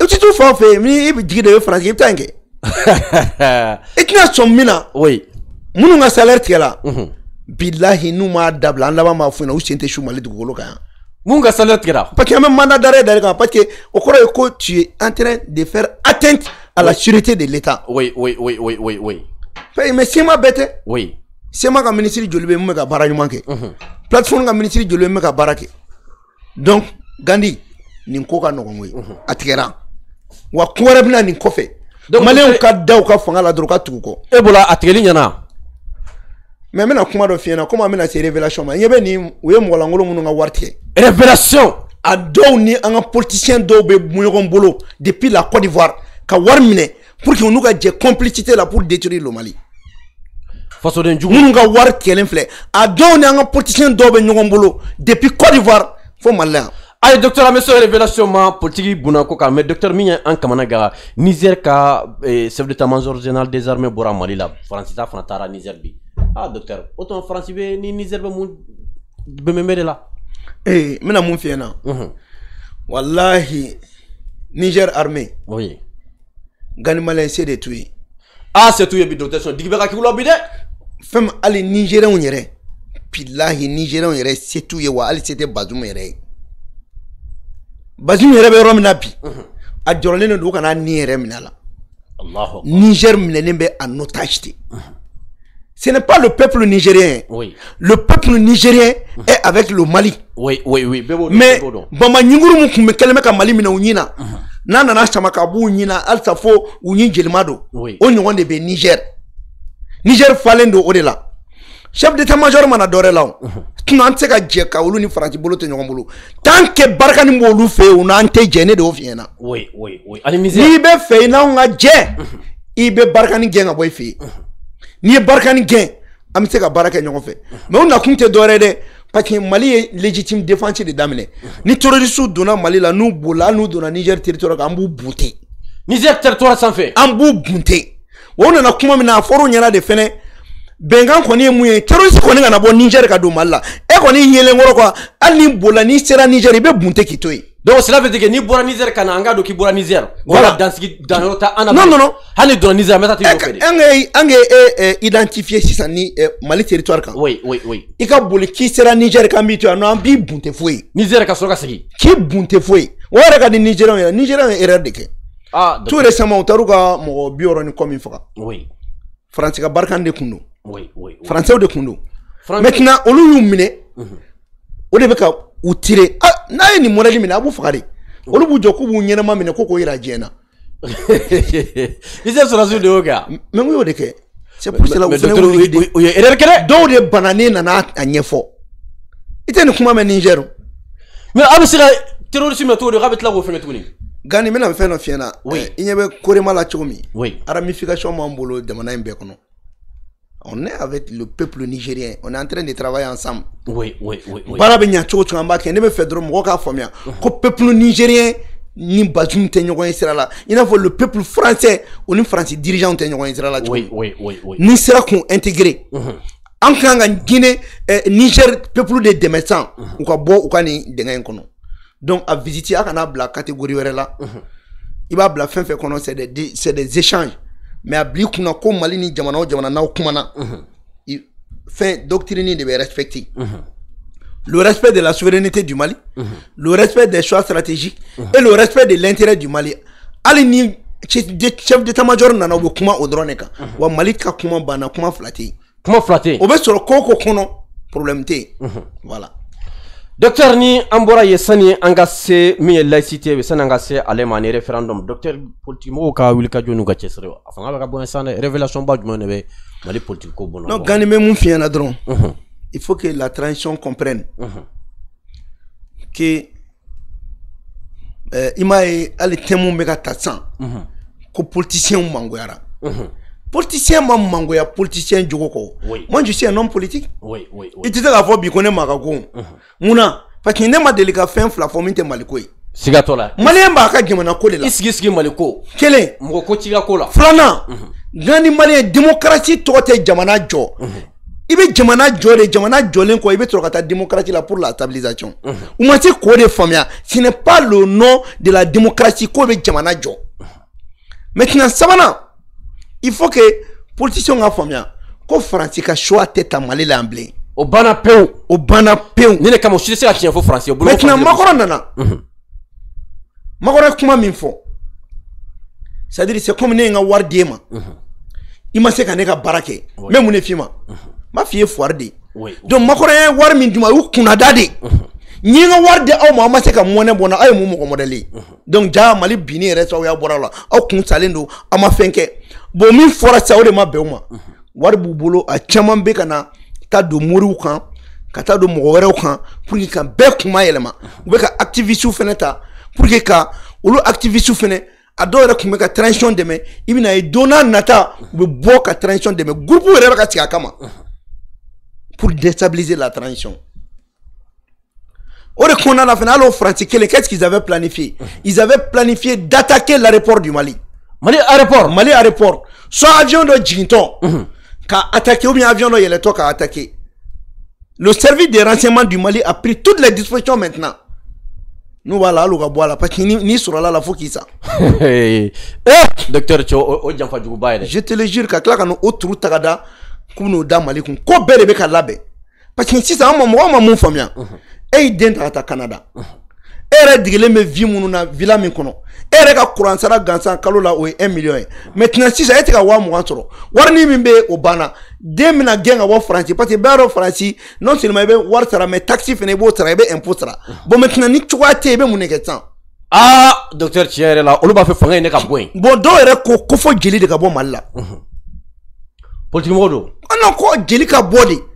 i tɛ t'u fa o fɛ yen ni i bɛ jigi de bɛ faransi i bɛ taa yen kɛ i tɛna sɔn min na? Oui. Minnu ka salaire tigɛla bilahi n'u m'a dabila an laban b'a f'u ɲɛna u sen tɛ su mali dugukolo kan yan. Mun ka salaire tigɛra parce que an bɛ mandat d'arrêt kan parce que o kɔrɔ ye ko tu es en train de faire atteinte à la sûreté de l'état. Oui oui oui oui oui oui. Mais sema bɛɛ tɛ oui. Sema ka minisiri joli bɛ mun bɛ ka baara ɲuman kɛ. Plateforme ka minisiri joli bɛ mun bɛ ka baara kɛ. Donc gandi nin ko ka nɔgɔn koyi a tigɛra. Wa kun wɛrɛ bɛna nin kɔfɛ. Maliyɛnw ka da u ka fanga la dɔrɔn u ka tugu kɔ. e bolo a tigɛli ɲɛna? Mais n bɛna kuma dɔ f'i ɲɛna komi an bɛna se révélation ma. N ɲɛ bɛ nin u ye mɔgɔlankolon minnu ka wari tigɛ. Révélation! A dɔw ni an ka politicien dɔw bɛ ɲɔgɔn bolo depuis la Côte d'Ivoire ka wari minɛ pour que u n'u ka jɛ complicité la pour détruire le Mali. Fasoden jugu minnu ka wari tigɛlen filɛ a dɔw ni an ka politicien dɔw bɛ ɲɔgɔn bolo depuis côte d'ivoire fo mali la yan ayi docteur an bɛ se révélation ma politique bunna ko kan mais docteur min ye an kamana ga niger ka chef d'état major général des armées bɔra mali la faransi ta fana taara niger bi ah docteur o tuma faransi bɛ ni niger bɛ mun bɛnbɛnbɛn de la ee n mun niger armée. Oui. Se de t'u ye ah c'est tout ye bi docteur sɔn digi bɛ ka k'i la bi dɛ fɛn hali nigérien yɛrɛ bilahi nigérien yɛrɛ se t'u ye wa hali se tɛ bazum yɛrɛ ye bazum yɛrɛ bɛ yɔrɔ min na bi a jɔrɔlen de don u kana ni yɛrɛ minɛ a la. Allahu akbar. niger minɛlen bɛ en otage de. Ce n'est pas le peuple nigérien. Oui. Le peuple nigérien est avec le mali. Oui oui oui mais bama ɲinguru mun tun bɛ kɛlen bɛ ka mali minɛ u ɲin na n'a nana sama ka b'u ɲin na halisa fo u ɲin jelima don Oui. o ɲɔgɔn de bɛ niger. Niger falen don o de la chef d'état major mana dɔ wɛrɛ la o tuma an tɛ se ka jɛ ka olu ni faransi bolo tɛ ɲɔgɔn bolo tant que barika ni b'olu fɛ yen o n'an tɛ jɛ ne de y'o f'i ɲɛna oui oui oui. Ani niger n'i bɛ fɛ i n'anw ka jɛ i bɛ barikani gɛn ka bɔ i fɛ yen n'i ye barikani gɛn an bɛ se ka baara kɛ ɲɔgɔn fɛ mɛ o nakun tɛ dɔwɛrɛ dɛ parce que mali ye légitime défense de daminɛ ni terroriste donna mali la n'u bolila hali n'u donna niger territoire kan an b'u bunte niger territoire sanfɛ an b'u bunte o nana kuma min na a fɔr'u ɲɛna de fɛnɛ bɛnkan kɔni ye mun ye terroriste kɔni kana bɔ niger ka don mali la. E kɔni yelen kɔrɔ quoi. Hali n'i bolila n'i sera niger i bɛ bunte k'i to yen. Donc cela veut dire que n'i bɔra niger ka na an k'a dɔn k'i bɔra niger. Voilà. dansigi danyɔrɔ ta an na Non, non, non. hali ni donna niger an bɛ taa t'i an nɔfɛ de ka an ka e e identifier sisan ni eh, mali territoire kan. Oui oui oui. I ka boli k'i sera niger kan b'i to yan nɔ an b'i bunte foyi niger ka sɔrɔ ka segin. K'i bunte foyi o yɛrɛ ka di nigériens ye. Nigériens ye erreur de kɛ. Ah tout docteur récemment u taar'u ka mɔgɔ bi wɔɔrɔ ni kɔ min faga. Oui. Faransi ka barikani de kun don oui oui oui. faransɛw de kun don France- maintenant olu y'u minɛ o de bɛ ka u tire ah n'a ye nin modèle minɛ a b'u faga de olu b'u jɔ k'u b'u ɲɛnama minɛ ko k'o yira diɲɛ na niger sɔrɔsiw de y'o kɛ mais n y'o de kɛ c'est pour cela u mais fana docteur y'u o- o- o ye erreur kɛ dɛ dɔw de bananen nana a ɲɛfɔ i tɛ nin kuma mɛn niger? O. mais a bɛ se ka terroriste mɛ cogo di k'a bɛ tila k'o fɛngɛ tuguni gani n bɛna fɛn dɔ fiyɛ na i ɲɛ bɛ korema la cogo min oui. Ramification b'an bolo jamana in bɛɛ kɔnɔ on est avec le peuple nigérien. On est en train de travailler ensemble. Oui oui oui oui. Baara bɛ ɲa cogo cogo an b'a kɛ ne bɛ fɛ dɔrɔn mɔgɔw k'a faamuya ko peuple nigérien ni bazum tɛ ɲɔgɔn ye sira la. I n'a fɔ le peuple français o ni faransi dirigeant tɛ ɲɔgɔn ye sira la cogo oui oui oui oui. Ni sera k'u intégrer an kan ka guinée eh, niger peuple de dɛmɛ san u ka bɔ u ka nin dingɛ in kɔnɔ donc a visiter a kana bila catégorie wɛrɛ la i b'a bila fɛn fɛn kɔnɔ c'est des c'est des échanges mais a bila i kunna ko mali ni jamana o jamana n'aw kumana i- fɛn doctrine de bɛ respecter le respect de la souveraineté du Mali, le respect des choix stratégiques et le respect de l'intérêt du Mali. hali ni chef d'état-major nana u bɛ kuma dɔrɔn de kan wa mali ka kuma banna kuma yen kuma yen o bɛ sɔrɔ ko o ko kɔnɔ problème yen voilà docteur ni an bɔra sani an ka se min ye laïcité ye sani an ka se ale ma ani référendum. Docteur politique mɔgɔw ka wuli ka jɔ n'u ka cɛsiri a fanga bɛ ka bonya san dɛ révélation ba jumɛn de bɛ mali politique ko non gani bɛ mun fiyɛna dɔrɔn il faut que la transition comprenne. Que euh, i m'a ye hali thème bɛ ka ta sisan ko politiciens mangoyara politicien ma mangoya politicien jogo kɔ moi je suis un homme politique. Oui oui i tɛ se k'a fɔ bi ko ne ma ka ko munna parce que ne ma deli ka fɛn fila fɔ min tɛ maliko ye la maliyɛn b'a ka jamana ko de la i sigi sigi mali ko kelen mɔgɔ ko ci ka ko la filanan gani maliyɛn démocratie tɔgɔ tɛ jamana jɔ i bɛ jamana jɔ de jamana jɔlen kɔ i bɛ sɔrɔ ka taa démocratie la pour la stabilisation. U ma se k'o de faamuya ce n'est pas le nom de la démocratie k'o bɛ jamana jɔ maintenant sabanan il faut que politiciens ka faamuya ko faransi ka choix tɛ ta mali la yan bilen o banna pewu o banna pewu ni ne kama o si tɛ se ka tiɲɛ fɔ faransi ye bolo maintenant makɔrɔ nana. Makɔrɔ ye kuma min fɔ c'est à dire c'est comme ne ye n ka wari d'e ma i ma se ka ne ka baara kɛ n bɛ mun de f'i ma n b'a f'i ye fuwari de donc makɔrɔ ye wari min d'u ma o y'u kunnada de n ye n ka wari di aw ma aw ma se ka mɔnɛ bɔ n na aw ye mun mɔgɔ mɔdɛli ye donc ja mali binni yɛrɛ sababuya bɔra la aw kun salen don aw ma fɛn kɛ bon min fɔra sisan o ma bɛn o ma. Wari b'u bolo a caman bɛ ka na taa don moriw kan ka taa don pour que ka bɛɛ kuma yɛlɛma. U bɛ ka activistes fɛnɛ ta pour que ka olu activistes fɛnɛ a dɔw yɛrɛ tun bɛ ka transition dɛmɛ. I bɛna ye don n'a nata u bɛ bɔ transition dɛmɛ. Groupe yɛrɛ bɛ ka sigi a kama. Pour déstabiliser la transition. O de kɔnɔna la fana o faransi kelen qu'est-ce qu'ils avaient planifié? Ils avaient planifié d'attaquer l'aéroport du Mali mali aéroport. Mali aéroport. Soit avion dɔ jigintɔ ka attaquer ou bien avion dɔ yɛlɛtɔ ka attaquer le service des renseignements du Mali a pris toutes les dispositions maintenant. N'u b'a la hali u ka bɔ a la parce que ni n'i sɔrɔla la fo k'i sa eh docteur cɛ o janfa juguba yɛrɛ je te le jure ka tila ka n'o turu ta ka da k'u n'o da mali kun ko bɛɛ de bɛ ka labɛn parce que sisan an ma mɔgɔw ma mun faamuya e y'i den ta ka taa canada e yɛrɛ digilen bɛ vi minnu na villa min kɔnɔ. E yɛrɛ ka kuran sara gansan kalo la o ye 1 million ye. Maintenant sisan e tɛ ka wa mugan sɔrɔ. Warini min bɛ o banna. Den bɛna gɛn ka bɔ faransi. Parce que bɛɛ y'a dɔn faransi non seulement i bɛ wari sara mais taxe fana i b'o sara i bɛ impôt sara. Bon maintenant ni cogoya tɛ yen i bɛ mun de kɛ sisan? Aa docteur tiɲɛ yɛrɛ la olu b'a fɛ fanga in ne ka bɔ yen. Bon dɔw yɛrɛ ko ko fo jeli de ka bɔ mali la. Politique mɔgɔw don? An ko jeli ka bɔ de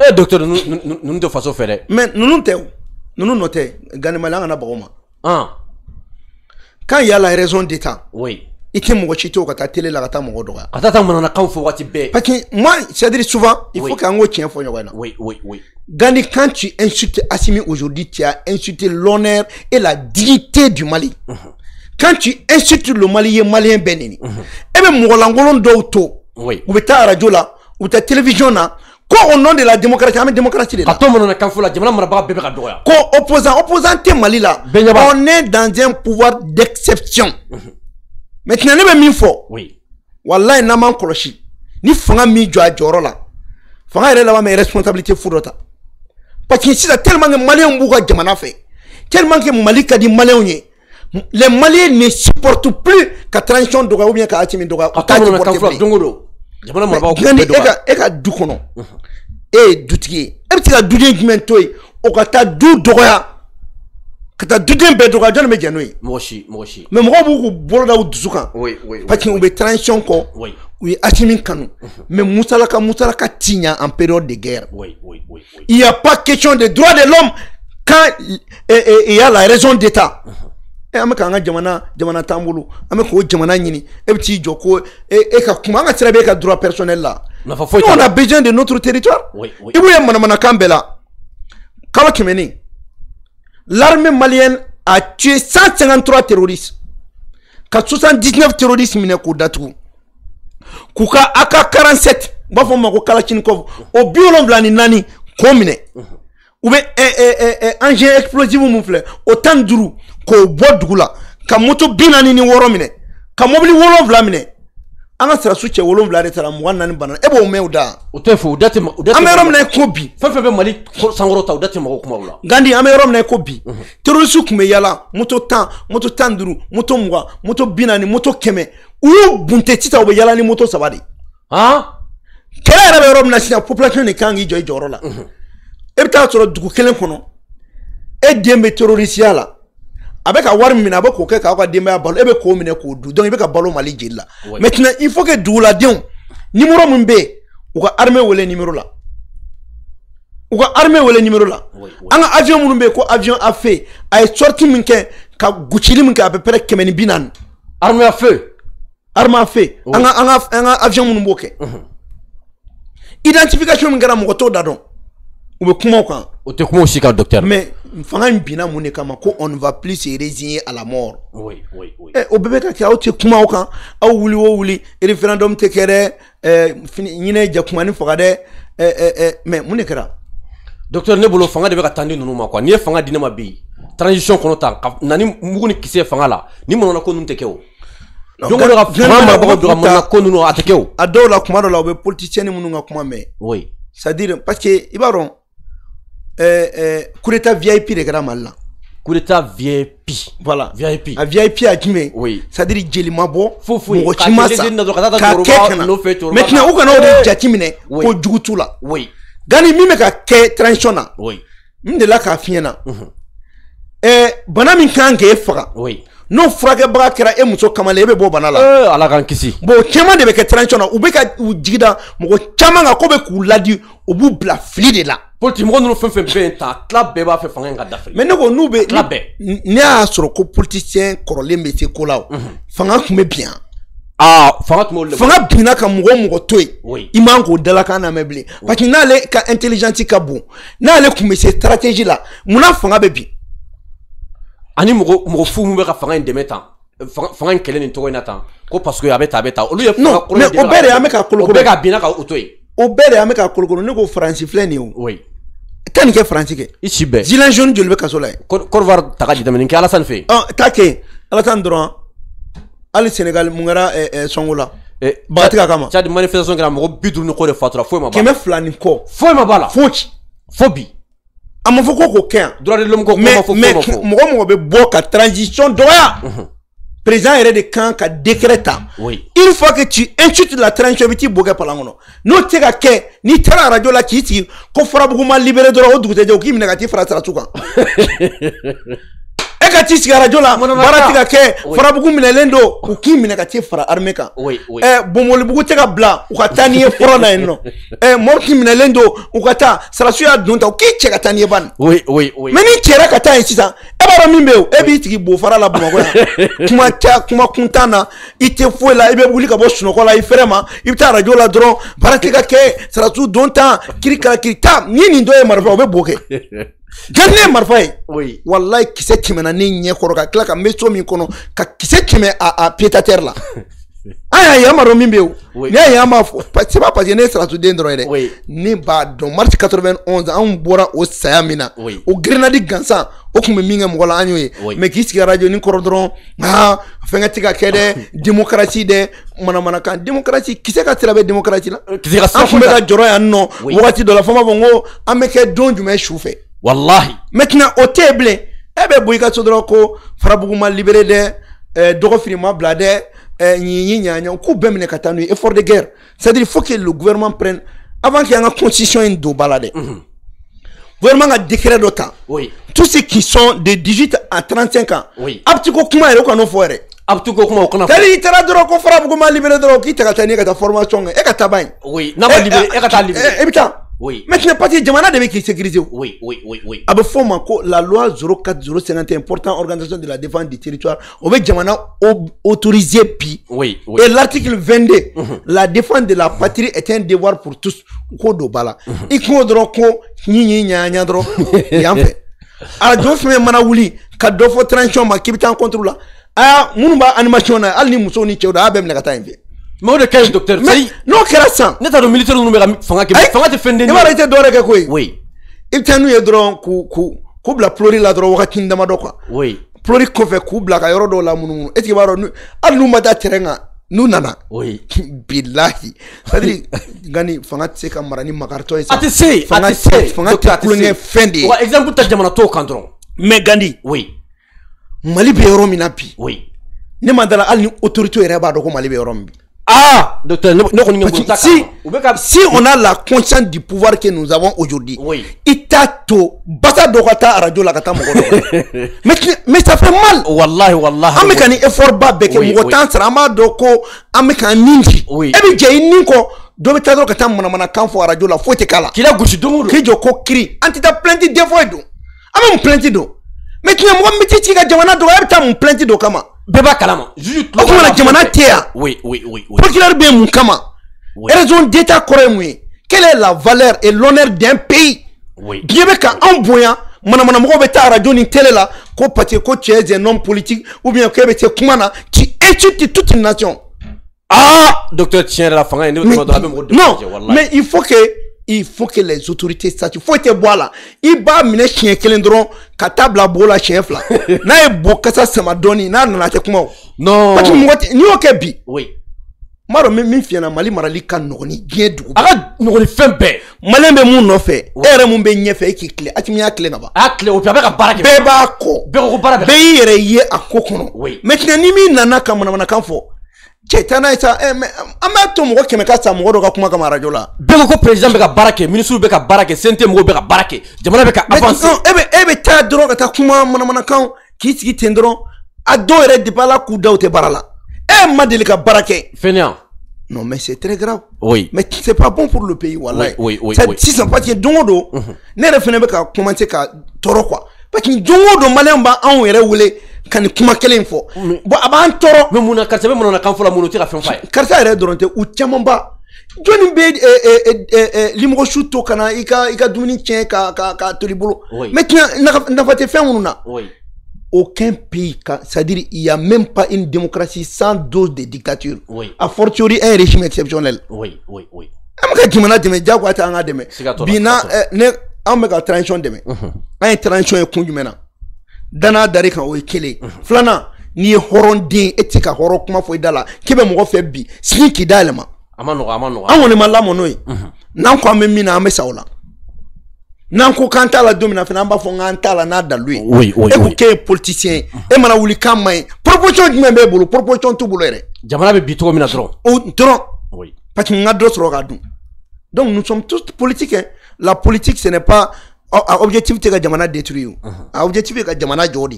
eh docteur ninnu tɛ faso fɛ dɛ mais ninnu tɛ o ninnu nɔ tɛ ganimali an kana baga o ma ah quand il y a la raison d'état oui. i tɛ mɔgɔ ci to ka taa télé la ka taa mɔgɔ dɔgɔya ka taa taa mananakan fɔ waati bɛɛ parce que moi c'est à dire souvent il faut qu'an k'o tiɲɛ fɔ ɲɔgɔn na oui oui oui. Gandhi quand tu insultes Assimi aujourd'hui tu as insulté l'honneur et la dignité du Mali. Quand tu insultes le Mali maliyɛn bɛɛ neni e bɛ mɔgɔ lankolon dɔw to oui. u bɛ taa radio la u bɛ taa télévision na ko au nom de la démocratie? An bɛ démocratie de ka la to mananakan fɔ la jamana marabaga bɛɛ bɛ ka dɔgɔya ko opposant opposant tɛ Mali la Bɛɛ ɲɛ b'a- on est dans un pouvoir d'exception. Maintenant ne bɛ min fɔ oui. Wallahi n'an m'an kɔlɔsi ni fanga min jɔ a jɔyɔrɔ la fanga yɛrɛ laban bɛ responsabilité fu dɔ ta parce que sisan tellement que maliyɛnw b'u ka jamana fɛ tellement que mali ka di maliyɛnw ye les maliens ne supportent plus ka transition dɔgɔya ou bien ka Assimi dɔgɔya ka u to t'a mananakan supporter fɔ la o don jamana marabagaw k'u bɛɛ dɔgɔya e ka du kɔnɔ e ye dutigi ye e bɛ se ka duden jumɛn to yen o ka taa du dɔgɔya. Ka taa duden bɛɛ dɔgɔya jɔnni bɛ jɛn n'o ye? Mɔgɔ si mɔgɔ si. Mais mɔgɔw b'u k'u bolo da u dusu kan. Oui oui parce que u bɛ transition kɔ. Oui. U ye Assimi kanu. Mais musalaka musalaka ti ɲa en période de guerre. Oui oui oui il n'y a pas question de droit de l'homme quand il y a la raison d'état e an bɛ k'an ka jamana jamana t'an bolo. An bɛ k'o jamana ɲini. E bɛ t'i jɔ ko e e ka kuma. An ka sira bɛ e ka droit personnel la. Nafa foyi t'a on a la besoin de notre territoire. I b'u ye manamanakan bɛɛ la. Kalo kɛmɛ ni l'armée malienne a tué 153 terroristes. Ka 79 terroristes minɛ k'u datugu. K'u ka AK47 u b'a fɔ o ma ko kalachnikov o bi wolonwula ni naani k'o minɛ. U bɛ ɛ ɛ ɛ engin explosif mun filɛ o tan ni duuru k'o bɔ dugu la ka moto bi naani ni wɔɔrɔ minɛ ka mobili wolonwula minɛ. An ka sirasiw cɛ wolonwula de taara mugan naani banna. E b'o mɛn o da. O tɛ fɔ o da tɛ ma- o da tɛ an bɛ yɔrɔ min na i ko bi. Fɛn fɛn bɛ mali sankɔrɔ ta o da tɛ mɔgɔw kumaw la. Gandi an bɛ yɔrɔ min na i ko bi. Terorisiw tun bɛ yala moto tan moto tan ni duuru moto mugan moto bi naani moto kɛmɛ. U y'u bunte sisan u bɛ yala ni moto saba de han kɛlɛ yɛrɛ bɛ yɔrɔ min na sisan population de kan k'i jɔ i jɔyɔrɔ la. E bɛ taa sɔrɔ dugu kelen kɔnɔ e den bɛ terrorisiya la a bɛ ka wari min minɛ a bɛ k'o kɛ k'aw ka denbaya balo e bɛ k'o minɛ k'o dun donc i bɛ ka balo mali jeli la maintenant il faut que duguladenw numéro min bɛ yen u ka armée wele numéro la u ka armée wele numéro la an ka avion minnu bɛ yen ko avion afe a ye sortie min kɛ ka gocili min kɛ a peu près kɛmɛ ni bi naani armée à feu arme afe Oui. an ka an ka an ka avion minnu b'o kɛ identification min kɛra mɔgɔ t'o da dɔn u bɛ kuma o kan o tɛ kuma o si kan docteur. Mais fanga in binna mun de kama ko on ne va plus se résigner à la mort. Oui oui oui. Ɛ o bɛɛ bɛ ka kɛ aw tɛ kuma o kan aw wuli o wuli référendum tɛ kɛ dɛ fini ɲinɛ jakumani faga dɛ ɛ ɛ ɛ mais mun de kɛra docteur ne bolo fanga de bɛ ka taa di ninnu ma quoi n'i ye fanga di ne ma bi. Transition kɔnɔ tan ka na ni mugu ni kisɛ fanga la ni manana ko ninnu tɛ kɛ o don o don ka fanga marabagaw don ka manana ko ninnu a tɛ kɛ o a dɔw la kuma dɔ la u bɛ politicien ni minnu ka kuma mɛn oui. c'est à dire parce que i b'a dɔn ɛ coup d'état VIP de kɛra mali la VIP voilà. VIP a VIP a jumɛn Oui. c'est à dire jeli ma bɔ Foyi mɔgɔ ma sa na ka kɛ na. Maintenant u kana o de Eh! jati minɛ Oui. ko jugu t'u la oui. Gani min bɛ ka kɛ transition na. Oui. N delila k'a f'i ɲɛna ɛɛ bana min kan k'e faga oui n'o furakɛbaga kɛra e muso kamalen e bɛ bɔ bana la. Eh ala k'an kisi. Bon caman de bɛ kɛ transition na u bɛ ka u jigida mɔgɔ caman kan ko bɛ k'u ladi u b'u bila fili de la. Politique mɔgɔ ninnu fɛn fɛn bɛ yen tan tila bɛɛ b'a fɛ fanga in ka dafiri mais ne ko n'u bɛ Tila bɛɛ. ne y'a sɔrɔ ko politicien kɔrɔlen bɛ se ko la o. Fanga tun bɛ bin yan. Aa fanga tun b'olu de bolo. fanga binna ka mɔgɔ o mɔgɔ to yen. I man k'o dalakan lamɛn bilen. Parce que n'ale ka intelligence ka bon n'ale tun bɛ se stratégie la munna fanga bɛ bin ani mɔgɔ mɔgɔ fu bɛ ka fanga in dɛmɛ tan. Fanga fanga in kɛlɛ nin tɔgɔ in na tan. Ko parce que a bɛ tan a bɛ tan olu ye Non, fanga kolon mais dɛmɛ o bɛɛ de an bɛ ka o kolokolo. bɛɛ ka binna ka o to yen o bɛɛ de an bɛ ka kolokolo ne ko faransi filɛ nin ye o oui. Taa nin kɛ faransi kɛ i si bɛɛ gilet jaune joli bɛ kaso la yen Côte d'Ivoire ta ka jateminɛ nin kɛ Alassane fɛ yen ɔ taa kɛ yen ala tan dɔrɔn hali senegal mun kɛra ɛ, ɛ, sɔngo la? Eh, ka kama. Tchad manifestation kɛra mɔgɔ ni kɔ de fatura foyi ma bɔ a la. kɛmɛ fila ni kɔ. Foyi ma bɔ a la. Foyi fo bi a ma fɔ ko k'o kɛ yan droit de l'homme ko kuma mais ma fɔ mais foyi ma fɔ mɔgɔ mɔgɔ bɛ bɔ ka transition dɔgɔya président yɛrɛ de kan ka décret ta Oui. une fois que tu la transition i bɛ t'i bo kɛ palan kɔnɔ n'o tɛ ka kɛ n'i taara arajo la k'i sigi ko farabugu ma libéré dɔrɔn o dugusɛjɛ u k'i minɛ ka t'i fara saratu kan e ka t'i sigi arajo la baara tɛ ka kɛ farabugu minɛlen don u k'i minɛ ka t'i fara armée kan bomolibugu tɛ ka bila u ka taa n'i ye fɔlɔ la yen nɔ mɔriki minɛlen don u ka taa sarasiw y'a don ta u k'i cɛ ka taa n'i ye bani mɛ n'i cɛra ka taa yen sisan e b'a dɔn min bɛ yen e b'i sigi bofara la bamakɔ yan kuma ca kuma kuntan na i tɛ foyi la i bɛ wuli ka bɔ sunɔgɔ la i fɛrɛ ma i bɛ taa arajo la dɔrɔn baara tɛ ka kɛ sarasiw don tan kiri kala kiri ta ni nin dɔ ye marifa o bɛ bo kɛ ne ye marifa ye walayi kisɛ tɛmɛna ne ɲɛ kɔrɔ ka tila ka n bɛ so min kɔnɔ ka kisɛ tɛmɛ a a piétateur la an y'a ye an b'a dɔn min bɛ yen o n'i y'a ye an b'a fɔ c'est pas parce que ne ye sarasuden dɔrɔn ye dɛ ne b'a dɔn mars 91 anw bɔra o saya min na o grenadi gansan o tun bɛ min kɛ mɔgɔ la an y'o ye mɛ k'i sigi arajo ni kɔrɔ dɔrɔn aa fɛnkɛ tɛ ka kɛ dɛ démocratie dɛ manamanakan démocratie kisɛ ka sira bɛ démocratie la an tun bɛ ka jɔrɔ yan nɔ wagati dɔ la fɔ n b'a fɔ n ko an bɛ kɛ don jumɛn su fɛ wallahi maintenant o tɛ yen bilen e bɛ bɔ i ka so dɔrɔn ko farabugu ma libéré dɛ ɛɛ dɔgɔfiri ma bila dɛ ɛɛ ɲiɲi ɲaɲa k'u bɛɛ minɛ ka taa n'u ye effort de guerre c'est à dire il faut que le gouvernement prenne avant que an ka constitution in don ba la dɛ gouvernement ka décret dɔ ta oui tous ceux qui sont de 18 à 35 ans Oui. a bɛ ti ko kuma yɛrɛ u ka n'o fɔ yɛrɛ a bɛ to k'o kuma o kana fɔ tali i taara dɔrɔn ko farabugu ma libéré dɔrɔn k'i ta ka taa n'i ye ka taa formation kɛ e ka taa ban yen oui n'a ma libéré e ka taa libéré e bɛ taa Oui. maintenant parce que jamana de sécuriser o oui oui oui oui. A bɛ fɔ o ma ko la loi 04051 portant organisation de la défense du territoire o bɛ jamana au- autoriser bi oui oui. Et l'article 22 la défense de la patrie est un devoir pour tous. Ko don ba la i kungo dɔrɔn ko ɲiɲi ɲaɲa dɔrɔn yan fɛ arajo fɛn mana wuli ka dɔ fɔ transition ma k'i bɛ taa contre la aa minnu b'a animation na hali ni musow ni cɛw don a bɛɛ minɛ ka taa yen fɛ mais o de ka ɲi docteur mais c'est n'o kɛra san ne t'a dɔn militaire ninnu bɛ ka fanga kɛ fanga tɛ fɛn den i b'a dɔn i tɛ dɔwɛrɛ kɛ koyi oui. I bɛ taa n'u ye dɔrɔn k'u k'u k'u bila plori la dɔrɔn wagati damadɔ quoi oui. Plori kɔfɛ k'u bila ka yɔrɔ dɔw la munumunu est ce que i b'a dɔn hali n'u ma taa terrain kan n'u nana. Oui. Bilahi. C'est gani fanga tɛ se ka mara ni makaritɔ ye a tɛ se fanga tɛ se fanga a tɛ tɛ kulonkɛ fɛn de ye wa exemple ta jamana tɔw kan dɔrɔn mais gandi oui. Mali bɛ yɔrɔ min na bi oui. Ne ma dala hali ni autorité yɛrɛ b'a dɔn ko mali bɛ yɔrɔ min bi ah docteur si, kan si on a la conscience du pouvoir que nous avons aujourd'hui Oui. i t'a to basa dɔ ka taa arajo la ka taa mɔgɔ dɔ wɛrɛ. mais ça fait mal. Wallahi wallahi. An bɛ ka nin effort ba kɛ Oui, mɔgɔ oui. t'an sara an b'a dɔn ko an bɛ k'an nin di Oui. e bɛ jɛ i nin kɔ dɔ bɛ taa dɔrɔn ka taa manamanakan fɔ arajo la foyi tɛ k'a la k'i la gosi don o don k'i jɔ ko kiri an tɛ taa plainte den foyi don an bɛ mun plainte don mais tiɲɛ mɔgɔ min bɛ t'i ci ka jamana dɔgɔ e bɛ taa mun plainte don o kama bɛɛ b'a kalama o tuma na jamana tɛ yan oui oui oui oui procureur bɛ mun kama Oui. raison d'état kɔrɔ ye mun ye quelle est la valeur et l'honneur d'un pays oui diɲɛ bɛ ka anw bonya manamanamɔgɔw bɛ taa arajo ni télé la ko parce que ko tu es un homme politique ou bien ko e bɛ se kuma na toute une nation ah docteur tiɲɛ yɛrɛ la fanga ye ne a bɛ mɔgɔ non mais il faut que il faut que les autorités sachent. Foyi tɛ bɔ a la i b'a minɛ siɲɛ kelen dɔrɔn ka taa bila bo la siɲɛ fila n'a ye bo kasa sama dɔɔni n'a nana a tɛ kuma o non. Parce que mɔgɔ tɛ n'i y'o kɛ bi. Oui. N b'a dɔn min min fiyɛna mali marali ka nɔgɔn ni diɲɛ dugu a ka nɔgɔn ni fɛn bɛɛ maliyɛn bɛ mun nɔfɛ. E yɛrɛ mun bɛ ɲɛfɛ e k'i tilen a ti min y'a tilen ka ban a y'a tile o puis a bɛ ka baara kɛ. Bɛɛ b'a kɔ. Bɛɛ ko ko baara bɛ bɛɛ y'i yɛrɛ ye a ko kɔnɔ. Oui. maintenant ni min nana ka manamanakan fɔ cɛ taa n'a ye sa ɛ mɛ an b'a to mɔgɔ kɛmɛ ka sa mɔgɔ dɔ ka kuma kama arajo la. Bɛɛ ko ko président bɛ ka baara kɛ ministre bɛ ka baara kɛ CNT mɔgɔw bɛ ka baara kɛ jamana bɛ ka Mais avancer non, e bɛ e bɛ taa dɔrɔn ka taa kuma manamanakan k'i sigi ten dɔrɔn a dɔw yɛrɛ depuis ala k'u da u tɛ baara la. E ma deli ka baara kɛ fɛnɛ non mais c'est très grave. Oui. Mais c'est pas bon pour le pays wallahi. Oui, oui, Ça- oui. sisan parce que don o don ne yɛrɛ fɛnɛ bɛ ka commencer ka tɔɔrɔ quoi parce que don o don maliyɛn b'an anw yɛrɛ wele ka nin kuma kelen in fɔ bon a b'an tɔɔrɔ mais mun na karisa bɛ mun na kan fɔla mun o tɛ ka fɛn f'a ye karisa yɛrɛ dɔrɔn tɛ u camanba jɔnni bɛ ɛ, ɛ, ɛ, limɔgɔ su to ka na i ka i ka dumuni tiɲɛ ka ka ka toli bolo. Oui. mais tiɲɛ nafa nafa tɛ fɛn minnu na. Aucun pays c'est à dire il y a même pas une démocratie sans dose de dictature. Oui. a fortiori un régime exceptionnel. Oui oui oui. An bɛ ka jamana dɛmɛ? Jagoya tɛ an ka dɛmɛ. T'o bi na t'o ne an bɛ ka transition dɛmɛ. An ye transition ye kun jumɛn na? Danaya dari kan o ye kelen filanan n'i ye hɔrɔnden e tɛ ka hɔrɔn kuma fɔ i da la k'i bɛ mɔgɔ fɛ bi sini k'i da yɛlɛma a ma nɔgɔ a ma nɔgɔ. An kɔni ma lamɔ n'o ye. N'an ko an bɛ min na an bɛ sa o la. N'an ko k'an t'a la don min na fana an b'a fɔ k'an t'a la n'a dalu ye. Oui, oui, e ko k'e ye politicien ye. E mana wuli k'an ma ɲi proposition jumɛn b'e bolo? Proposition t'u bolo yɛrɛ. Jamana bɛ bi cogo min na dɔrɔn. O dɔrɔn. Parce que n ka dɔ sɔrɔ ka dun. Donc nous sommes tous politiques. La politique ce n'est pas a a objectif tɛ ka jamana détruire o a objectif ye ka jamana jɔ de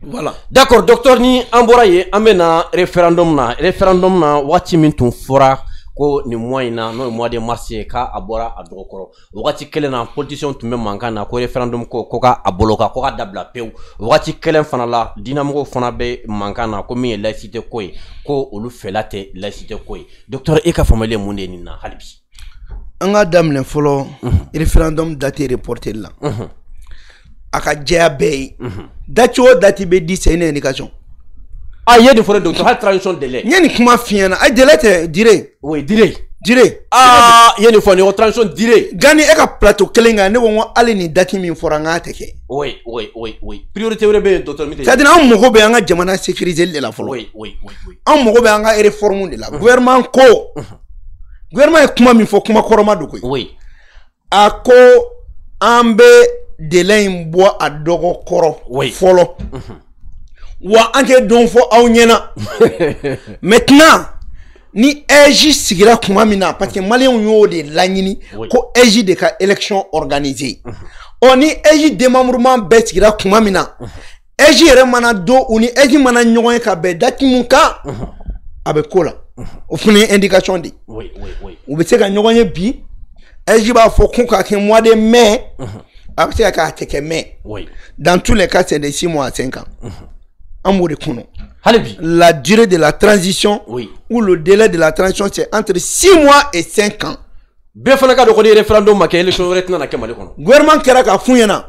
voilà. D'accord docteur ni an bɔra an bɛ na référendum na référendum na waati min tun fɔra ko nin mois in na n'o ye mois de mars ye k'a a bɔra wagati kelen na politiciens tun bɛ mankan na ko référendum ko ko ka a bolo kan ko ka dabila pewu o wagati kelen fana la diinɛmɔgɔw fana bɛ mankan na ko min ye laïcité ko ye ko olu fɛla tɛ laïcité ko ye docteur e ka faamuyali ye mun de ye nin na hali bi an ka daminɛ fɔlɔ référendum date reporté la a ka jɛya bɛɛ ye. Date o date bɛ di c'est une indication. Ah i ye nin fɔ dɛ docteur hali transition délai. N ye nin kuma f'i ɲɛna. A délai tɛ dire. Oui dire. Dire. Ah i ye nin fɔ nin ko transition dire. Gani e ka plateau kelen kan ne ko n ko hali nin date min fɔra n k'a tɛ kɛ. Oui oui oui oui. Priorité wɛrɛ bɛ yen docteur min tɛ c'est à dire mago bɛ an ka jamana de la fɔlɔ. Oui oui oui mago bɛ an ka réforme de la. Gouvernement ko gouvernement ye kuma min fɔ kuma kɔrɔma don koyi. Oui. A ko an bɛ délai in bɔ a dɔgɔ kɔrɔ Oui. fɔlɔ. Wa an tɛ don fɔ aw ɲɛna. Maintenant ni ɛji sigira kuma min na parce que maliyɛnw y'o de laɲini Oui. ko ɛji de ka élection organiser ɔ ni ɛji démembrement bɛɛ sigira kuma min na ɛji yɛrɛ mana don u ni ɛji mana ɲɔgɔn ye ka bɛn dati mun kan a bɛ ko la o fana ye indication de ye oui oui oui. U bɛ se ka ɲɔgɔn ye bi ɛji b'a fɔ ko ka kɛ mois de mai a bɛ se ka kɛ a tɛ kɛ mai oui. Dans tous les cas c'est de six mois à cinq ans. An b'o de kɔnɔ hali bi. La durée de la transition ou le délai de la transition c'est entre six mois et cinq ans. Bɛɛ fana ka dɔn ko ni référendum ma kɛ élection wɛrɛ tɛna na kɛ mali kɔnɔ gouvernement kɛra k'a f'u ɲɛna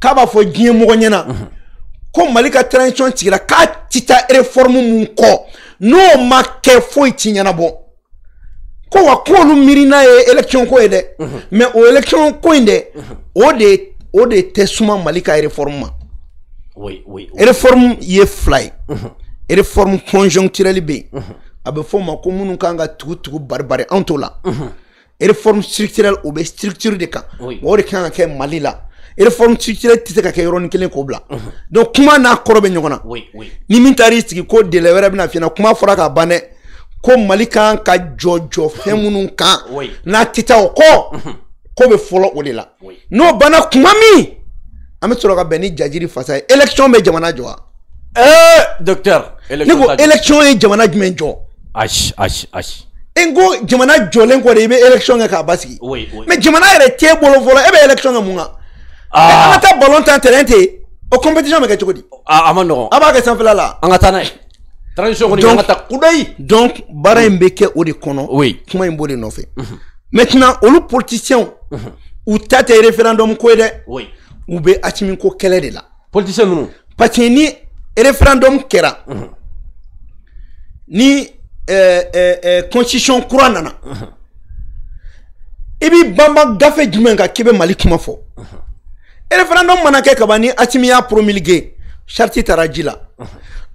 k'a b'a fɔ diɲɛ mɔgɔ ɲɛna ko mali ka transition sigira k'a ti taa réforme mun kɔ n'o ma kɛ foyi ti ɲɛnabɔ. Ko wa k'olu miiri n'a ye election ko ye dɛ. Mɛ o election ko in dɛ o de o de tɛ suma mali ka réforme ma. Réforme ye fila ye. Réforme conjoncturelle bɛ yen a bɛ fɔ o ma ko minnu kan ka tugu tugu bari bari anw t'o la. Réforme structurelle o bɛ structure de kan. O de kan ka kɛ mali la réforme structurelle tɛ se ka kɛ yɔrɔnin kelen k'o bila donc kuma n'a kɔrɔ bɛ ɲɔgɔn na oui oui. Ni min taar'i sigi ko délai wɛrɛ bɛna f'i ɲɛna kuma fɔra ka ban dɛ. Ko mali kan ka jɔ jɔ fɛn minnu kan. Oui. n'a tɛ taa o kɔ ko bɛ fɔlɔ o de la. Oui. n'o banna kuma min an bɛ sɔrɔ ka bɛn ni jajiri fasa ye. Élection bɛ jamana jɔ wa? Eh docteur ne élection ko ta jɔ. élection ye jamana jumɛn jɔ? Ayi ayi ayi e n ko jamana jɔlen kɔ de i bɛ élection kɛ k'a basigi. Oui oui. Mais jamana yɛrɛ t'e bolo fɔlɔ e bɛ élection kɛ mun kan? ah an ka taa ballon tan terrain ten o compétition bɛ kɛ cogo di? A a ma nɔgɔn. A b'a kɛ sanfɛla la. An ka taa n'a ye. Transition kɔni Donc- an ka taa. Kudayi donc baara in bɛ kɛ o de kɔnɔ. Oui. kuma in b'o de nɔfɛ. Maintenant olu politiciens u ta tɛ référendum ko ye dɛ. Oui. U bɛ Asimi ko kɛlɛ de la. Ninnu. Parce que ni référendum kɛra ni euh, euh, euh, constitution kura nana i b'i banban gafe jumɛn kan k'i bɛ mali kuma fɔ? Référendum mana kɛ kaban ni Asimi y'a promulgué. Charte taara ji la.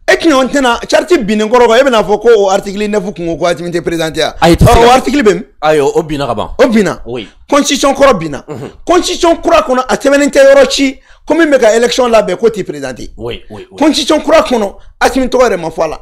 E tun tɛna charte binnen kɔrɔ kan e bɛna fɔ ko o article 9 kun ko Asimi tɛ Ayi, tɛ se o article bɛ min? Ayi o binna ka ban. O binna. Oui. Constitution kɔrɔ binna. Constitution kura kɔnɔ a sɛbɛnnen tɛ yɔrɔ si ko min bɛ ka élection labɛn ko t'i présenté. Oui oui oui. Constitution kura kɔnɔ asimi tɔgɔ yɛrɛ ma fɔ a la.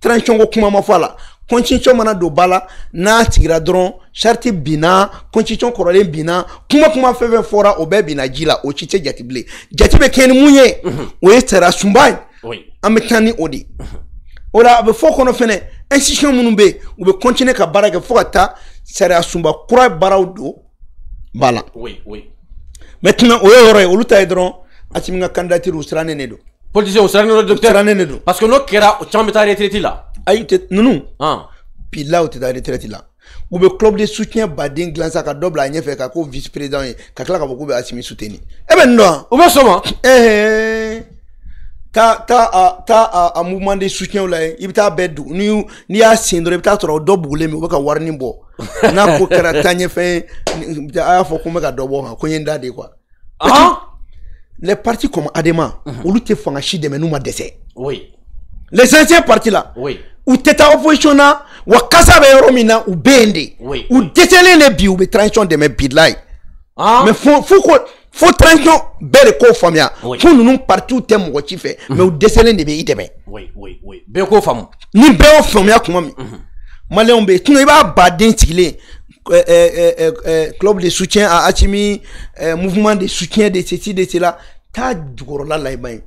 Transition ko kuma ma fɔ a la constitution mana don ba la n'a sigira dɔrɔn charte binna constitution kɔrɔlen binna kuma kuma fɛn fɛn fɔra o bɛɛ binna ji la o ci tɛ jate bilen jate bɛ kɛ ni mun ye o ye sariya sunba ye oui. an bɛ taa ni o de ye o la a bɛ fɔ kɔnɔ fɛnɛ institution minnu bɛ yen u bɛ continuer ka baara kɛ fo ka taa sariya sunba kura baaraw don ba la oui oui. Maintenant o ye yɔrɔ ye olu ta ye dɔrɔn asimi ka candidature u sirannen de don politicien o sirannen don docteur. Sirannen de don parce que n'o kɛra caman bɛ taa retraite la ayi tɛ ninnu tɛ taa retraite la u bɛ club de soutien baden dilan sa ka dɔ bila a ɲɛfɛ ka ko vice président ye ka tila k'a fɔ k'u bɛ asimi soutenir e bɛ nin dɔn wa o bɛ sɔn ma Eh, taa taa a taa a a mouvement de soutien la yen i bɛ taa bɛɛ dugu ni n'i y'a sen dɔrɔn i bɛ taa sɔrɔ dɔ bugulen bɛ u bɛ ka warinin bɔ n'a ko kɛra a y'a fɔ ko n bɛ ka dɔ bɔ o kan ko n ye n da de quoi han les partis comme Adema olu tɛ fanga si dɛmɛ n'u ma dɛsɛ oui. Les anciens partis là. Oui u tɛ taa opposition na wa kasa bɛ yɔrɔ min na u bɛ yen de u dɛsɛlen de bi u bɛ transition dɛmɛ bilayi han mais fo fo ko fo transition bɛɛ de k'o faamuya fo ninnu partis tɛ mɔgɔ ci fɛ mais u dɛsɛlen de bɛ i dɛmɛ bɛɛ k'o faamu ni bɛɛ y'o faamuya kuma min maliyɛnw bɛ yen sinon i b'a baden sigilen euh, euh, euh, euh, club de soutien à Achimi euh, mouvement de soutien de ceci de cela. Taa jukɔrɔla la i ma ye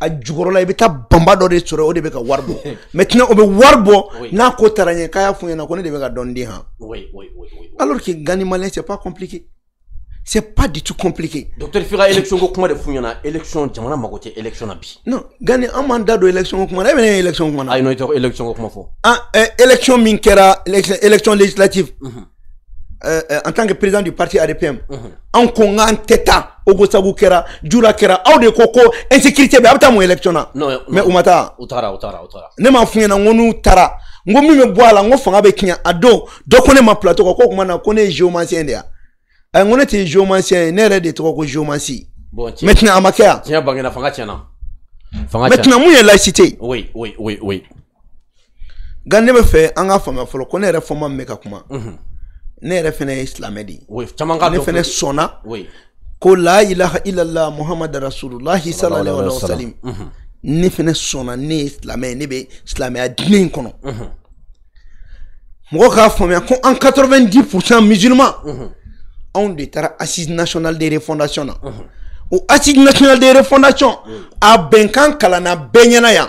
a jukɔrɔla i bɛ taa banba dɔ de sɔrɔ o de bɛ ka wari bɔ. Maintenant o bɛ wari bɔ n'a ko taara ɲɛ k'a y'a fɔ ɲɛna ko ne de bɛ ka dɔn den han. Oui oui oui oui alors que gagner malien c'est pas compliqué. C'est pas du tout compliqué. Docteur f'i ka élection ko kuma de f'u ɲɛna élection jamana mago tɛ élection na bi. Non gagner an m'an da don élection ko kuma na e bɛ ne ye élection kuma na ayi non i tɛ élection ko kuma fɔ an euh, élection min kɛra élection élection législative euh, euh, en tant que président du parti ADPM an ko n taa ogo sabu kɛra jura kɛra aw de ko ko insécurité bɛ a bɛ taa mun élection na. Non mais u ma taa ne m'a f'u ɲɛna n ko n'u taara n ko min bɛ bɔ a la n ko fanga bɛ tiɲɛ a don dɔ ko ne ma plateau kan ko o tuma na ko ne ye géomancien de ye a n ko ne tɛ géomancien ye ne yɛrɛ de tɔgɔ ko géomancie. Bon tiɲɛ maintenant a ma kɛ yan tiɲɛ bangena fanga tiɲɛna fanga tiɲɛna maintenant mun ye laïcité. Oui oui oui oui. Nka ne bɛ fɛ an k'a faamuya fɔlɔ ko ne yɛrɛ fɔma min bɛ ka kuma ne yɛrɛ fɛnɛ ye silamɛ de ye. Oui caman ka ne fɛnɛ sɔnna oui. ko la ilaha illallah muhammad rasulullahi sallallahu alaihi wa sallam. ne fɛnɛ sɔnna ne ye silamɛ ye ne bɛ silamɛya diinɛ in kɔnɔ. Mɔgɔ k'a faamuya ko an 90 pourcent musulman anw de taara assise nationale de refondation na. O assise nationale de refondation a bɛnkan kalanna bɛɛ ɲɛna yan.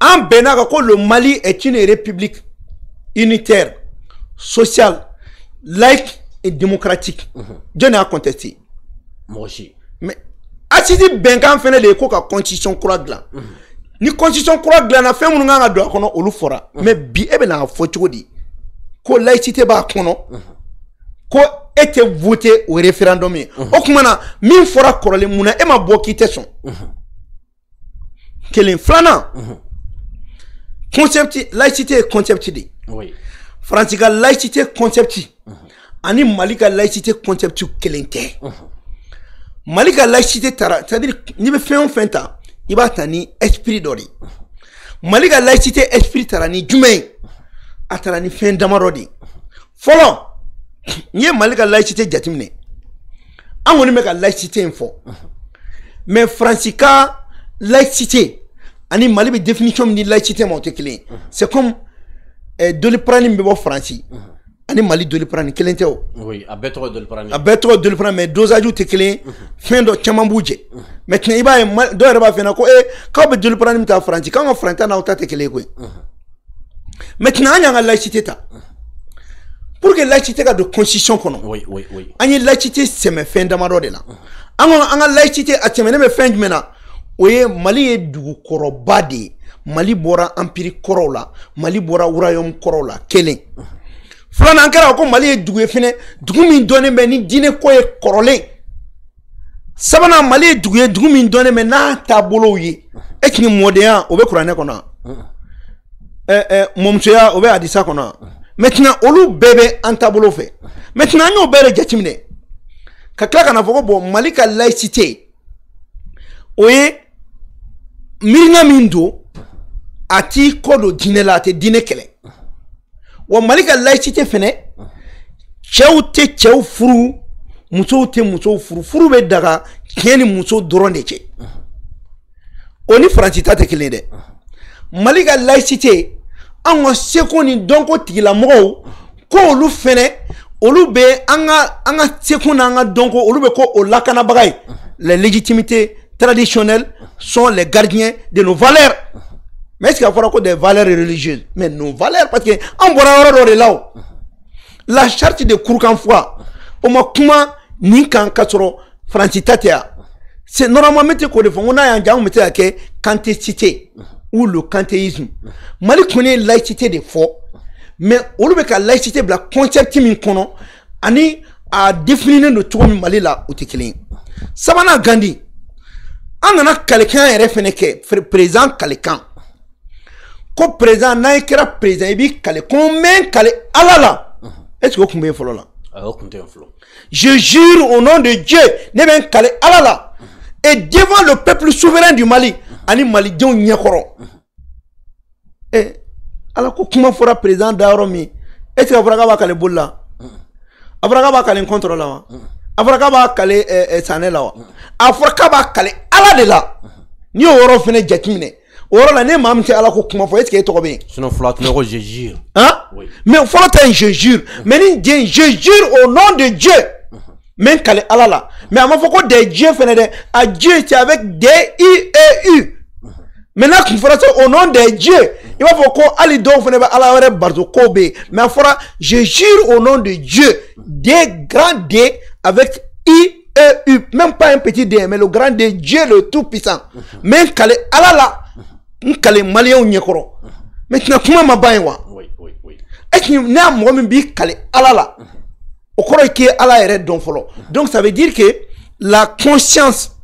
An bɛnna kan ko le mali est une république unitaire sociale laïque et démocratique. Jɔn de y'a contesté. Mɔgɔ si mais assise bɛnkan fɛnɛ de ye ko ka constitution kura dilan ni constitution kura dilanna fɛn minnu kan ka don a kɔnɔ olu fɔra mais bi e bɛna a fɔ cogo di. Ko laïcité b'a kɔnɔ ko e tɛ voter o référendum. Ye o tuma na min fɔra kɔrɔlen mun na e ma bɔ k'i tɛ sɔn kelen filanan concept laïcité ye concept de ye oui faransi ka laïcité concept ani mali ka laïcité concept kelen tɛ. Mali ka laïcité taara c'est à dire n'i bɛ fɛn o fɛn ta i b'a ta ni esprit dɔ de ye. Mali ka laïcité esprit taara ni jumɛn ye? A taara ni fɛn damadɔ de ye. Fɔlɔ n'i ye mali ka laïcité jateminɛ an kɔni bɛ ka laïcité in fɔ. Mais faransi ka laïcité ani mali bɛ définition min di laïcité ma o tɛ kelen ye. C'est comme doliprane min bɛ bɔ faransi ani mali doliprane kelen tɛ o oui a bɛɛ tɔgɔ doliprane. A bɛɛ tɔgɔ doliprane mais dosage tɛ kelen. Ye fɛn dɔ caman b'u jɛ. Maintenant i b'a ye dɔw yɛrɛ b'a fɛ na ko e k'aw bɛ doliprane min ta faransi k'an ka faransi ta n'aw ta tɛ kelen ye koyi. Maintenant an y'an ka laïcité ta. Pour que laïcité ka don constitution kɔnɔ oui oui oui. an ye laïcité sɛmɛ fɛn damadɔ de la. An ko an ka laïcité a tɛmɛnen bɛ fɛn jumɛn na? O ye mali ye dugukɔrɔba de ye mali bɔra empire kɔrɔw la. Mali bɔra royaume kɔrɔw la. Kelen. Filanan an kɛra ko mali ye dugu ye fɛnɛ. Dugu min dɔnnen bɛ ni diinɛ ko ye kɔrɔlen. Sabanan mali ye dugu ye dugu min dɔnnen bɛ n'a taabolow ye. E kini mɔdenya o bɛ kuranɛ kɔnɔ. Ɛ ɛ mɔmusoya o bɛ hadisa kɔnɔ. Maintenant olu bɛɛ bɛ an taabolo fɛ. Maintenant an y'o bɛɛ de jateminɛ. Ka tila ka na fɔ ko bɔn mali ka laïcité o ye miirina min don a t'i kɔ don diinɛ la a tɛ diinɛ kɛlɛ. Wa mali ka laïcité fɛnɛ cɛw tɛ cɛw furu musow tɛ musow furu. Furu bɛ daga cɛ ni muso dɔrɔn de cɛ. O ni faransi ta tɛ kelen dɛ. Mali ka laïcité an ka seko ni dɔnko tigilamɔgɔw ko olu fɛnɛ olu bɛ an ka an ka seko n'an ka dɔnko olu bɛ ko o lakanabaga ye les légitimités traditionnelles sont les gardiens de nos valeurs mais est ce que a fɔra ko des valeurs religieuses? Mais nos valeurs parce que an bɔra la la charte de kurukanfuga o ma kuma nin kan ka sɔrɔ faransi c'est normalement mɛ tɛ k'o de fɔ n ko n'a y'an diya an bɛ se ka kɛ kantécité ou le kantéisme mali kɔni ye laïcité de fɔ mais olu bɛ ka laïcité bila concept min kɔnɔ ani a défininen don cogo min mali la o tɛ kelen ye sabanan gandi an nana kalekan yɛrɛ fɛnɛ kɛ président ko président n'a ye kɛra président i b'i kale. Ko n bɛ n kale ala la est ce que o tun bɛ yen fɔlɔ la? Tɛ yen fɔlɔ. Je jure au nom de Dieu ne bɛ n kale ala la. Et devant le peuple souverain du Mali ani malidenw ɲɛkɔrɔ. Eh ala ko kuma fɔra président da yɔrɔ min. Est ce que a fɔra k'a b'a kale boli la? A fɔra k'a b'a kale contre la wa? A fɔra k'a b'a kale eh, eh, sanɛ la wa? A fɔra k'a b'a kale ala de la. N'i y'o yɔrɔ jateminɛ o yɔrɔ la ne maa min tɛ ala ko kuma fɔ est ce que e tɔgɔ bɛ yen sinon fɔlɔ tun bɛ ko je jure Hein? Mais fɔlɔ ta in je jure. Mais ni den je jure au nom de Dieu. Mais kale ala la. Mais a ma fɔ ko des dieux fɛnɛ dɛ. A Dieu c'est avec D I E U. Mais n'a kun fɔra au nom des dieux. I b'a fɔ ko hali dɔw fɛnɛ bɛ ala wɛrɛ bato ko bɛ yen. Mais a fɔra je jure au nom de Dieu. D grand D avec I E U. Même pas un petit D mais le grand D Dieu le tout puissant. Mais kale ala la. N kale maliyɛnw ɲɛkɔrɔ. Maintenant kuma ma ban yen wa? oui oui oui. Est-ce que n'a mɔgɔ min b'i kale ala la o kɔrɔ ye k'i ye ala yɛrɛ dɔn fɔlɔ. Donc ça veut dire que la conscience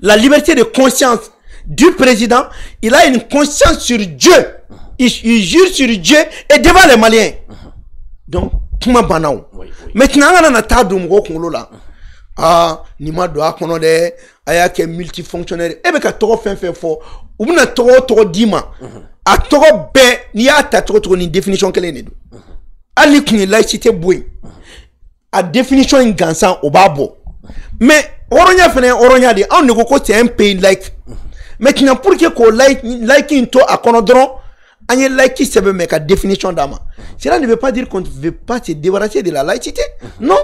la liberté de conscience du président il a une conscience sur Dieu. Il, il jure sur Dieu et devant les Maliens. Donc kuma banna o maintenant an kana na taa don mɔgɔw kunkolo la aa nin ma don a kɔnɔ dɛ. A y'a kɛ multifonctionnaire e bɛ ka tɔgɔ fɛn fɛn fɔ. U bɛna tɔgɔ o d'i ma. A tɔgɔ bɛɛ n'i y'a ta cogo cogo nin définition kelen de don. Hali ye laïcité bɔ a définition in gansan o b'a bɔ. Mais hɔrɔnya hɔrɔnya de ye ko ko un pays laïque. Maintenant pour que k'o in to a kɔnɔ dɔrɔn an ye laïc sɛbɛn mɛ ka définition d'a cela ne veut pas dire qu'on ne veut pas se débarrasser de la laïcité. Non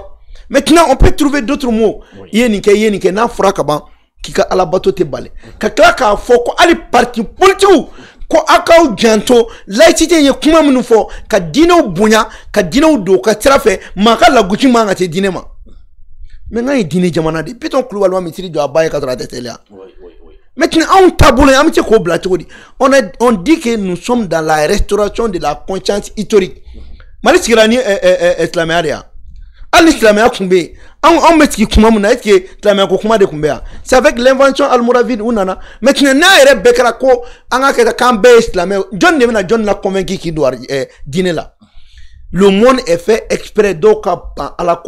maintenant on peut trouver d'autres mots. I ye nin kɛ i ye nin kɛ n'a fɔra ka ban k'i ka alabato tɛ bali ka tila k'a fɔ ko hali parti politique ko aw k'aw janto laïcité ye kuma minnu fɔ ka diinɛw bonya ka diinɛw don u ka sira fɛ maa ka lagosi man ka se diinɛ ma. Mɛ n ka ye diinɛ jamana de bitɔn kulubali ma misiri jɔ a ba ye ka sɔrɔ a tɛ teliya oui oui oui. Maintenant, cogo di on, a, on dit que nous sommes dans la restauration de la conscience historique. Mali sigira ni eh, eh, silamɛya de yan hali ni silamɛya tun bɛ yen anw kuma na ko kuma de tun c'est avec l'invention almoravide u nana. Maintenant n'a yɛrɛ bɛɛ kɛra ko an ka kɛ k'an bɛɛ ye silamɛ la convaincu k'i don eh, diinɛ la le monde est fait exprès dɔw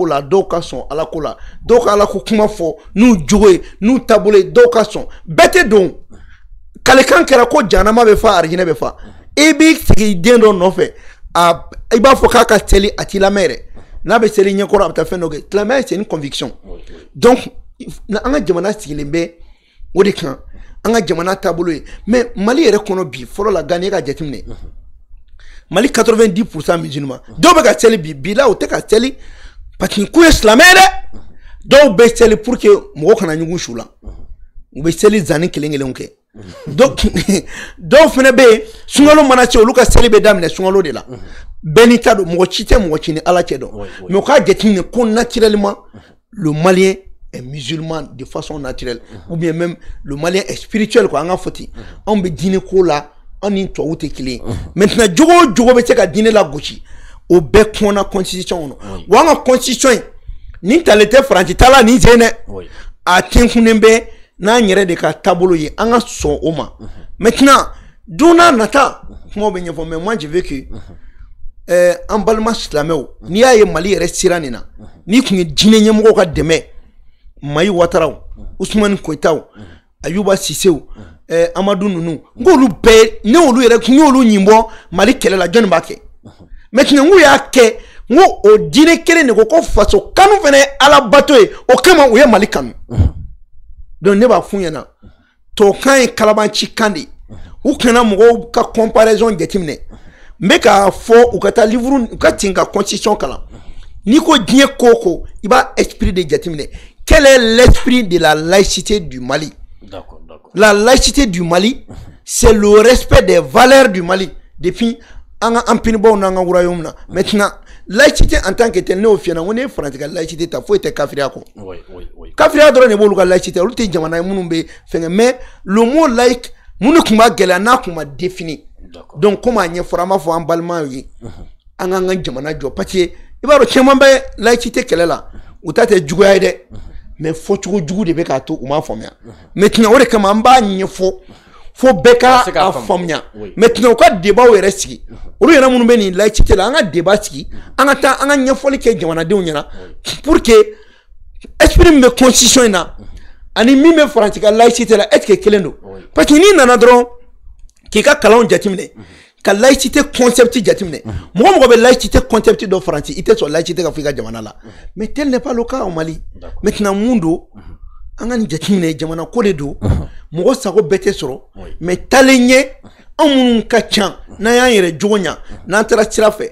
la dɔw ka sɔn la dɔw ka ala kuma n'u jogo n'u taabolo ye dɔw don kalekan kɛra ko janama bɛ fa arijinɛ bɛ fa i b'i a k'a n'a bɛ seli ɲɛkɔrɔ a bɛ taa fɛn dɔ kɛ silamɛya c'est une conviction. Donc an ka jamana sigilen bɛ o de kan an ka jamana taabolo ye. Mais mali yɛrɛ kɔnɔ bi fɔlɔ la gani e ka jateminɛ. Mali 90 pourcent musulman dɔw bɛ ka seli bi. Bi la o tɛ ka seli. Parce que k'u ye silamɛ ye dɛ. Dɔw bɛ seli pour que mɔgɔ kana ɲugun su la. U bɛ seli zanni kelen kelenw kɛ dɔw dɔw fɛnɛ bɛ yen. Sunkalo mana se olu ka seli bɛ daminɛ sunkalo de la bɛɛ n'i ta don mɔgɔ ci tɛ mɔgɔ ci ni ala cɛ dɔn. Mais u k'a jateminɛ ko naturellement le malien est musulman de façon naturelle. Ou bien même le malien est spirituel quoi an ka fɔ ten. Anw bɛ diinɛ ko la an ni tubabuw tɛ kelen ye. Maintenant jogo o jogo bɛ se ka diinɛ la gosi o bɛɛ kɔnna constitution kɔnɔ. Wa an ka constitution in nin talen tɛ faransi ta la nin sen dɛ Oui. a tɛnkunnen bɛ n'an yɛrɛ de ka taabolo ye an ka sɔn o ma. Maintenant don n'a nata kumaw bɛ ɲɛfɔ mais moi je veux que ɛɛ an balima silamɛw n'i y'a ye mali yɛrɛ sira nin na n'i kun ye diinɛ ɲɛmɔgɔw ka dɛmɛ mayi wataraw usumani koyitaw ayuba sisew ɛɛ amadu nunu n k'olu bɛɛ ne olu yɛrɛ n y'olu ɲin bɔ mali kɛlɛ la jɔnni b'a kɛ. Maintenant n k'u y'a kɛ n ko o diinɛ kelen de ko ko faso kanu fana ye ala bato ye o kama u ye mali kanu. Donc ne b'a f'u ɲɛna tubabukan ye kalabanci kan de ye. U kana mɔgɔw ka comparaison jateminɛ n bɛ k'a fɔ u ka taa livre u ka tin ka constitution kalan. N'i ko diɲɛ ko o ko i b'a esprit de jateminɛ. Quel est l'esprit de la laïcité du mali? D'accord d'accord. La laïcité du Mali, c'est le respect des valeurs du Mali. Depuis an ka empiribaw n'an ka royaume na. Maintenant laïcité en tant que tel ne y'o fiyɛ na n ko ne faransi ka laïcité ta foyi tɛ kafiriya kɔ. Oui oui oui. Kafiriya dɔrɔn de b'olu ka laïcité olu tɛ jamana ye minnu bɛ mais le mot laïque mun de tun b'a gɛlɛya n'a tun ma défini donc komi a ɲɛfɔra an b'a fɔ an balimaw ye an k'an ka jamana jɔ parce que i b'a dɔn caman bɛ laïcité kɛlɛ la u ta tɛ juguya ye dɛ mais fɔcogo jugu de bɛ k'a to u m'a faamuya maintenant o de kama an b'a ɲɛfɔ fo bɛɛ ka se k'a a faamu. faamuya Oui. maintenant u ka débat yɛrɛ sigi olu yɛrɛ minnu bɛ nin laïcité la an ka débat sigi an ka taa an ka ɲɛfɔli kɛ jamanadenw ɲɛna pour que esprit min bɛ constitution in na ani min bɛ faransi ka laïcité la est ce que kelen don parce que n'i nana dɔrɔn k'i ka kalanw jateminɛ ka laïcité concept jateminɛ mɔgɔ mɔgɔ bɛ laïcité concept dɔ faransi i tɛ sɔn laïcité ka fɔ i ka jamana la. Mais tel n'est pas le cas au Mali. Maintenant mun don an ka nin jateminɛ jamana ko de don mɔgɔ sago bɛɛ tɛ sɔrɔ mais taalen ɲɛ anw minnu ka ca n'an y'an yɛrɛ jogo ɲa n'an taara sira fɛ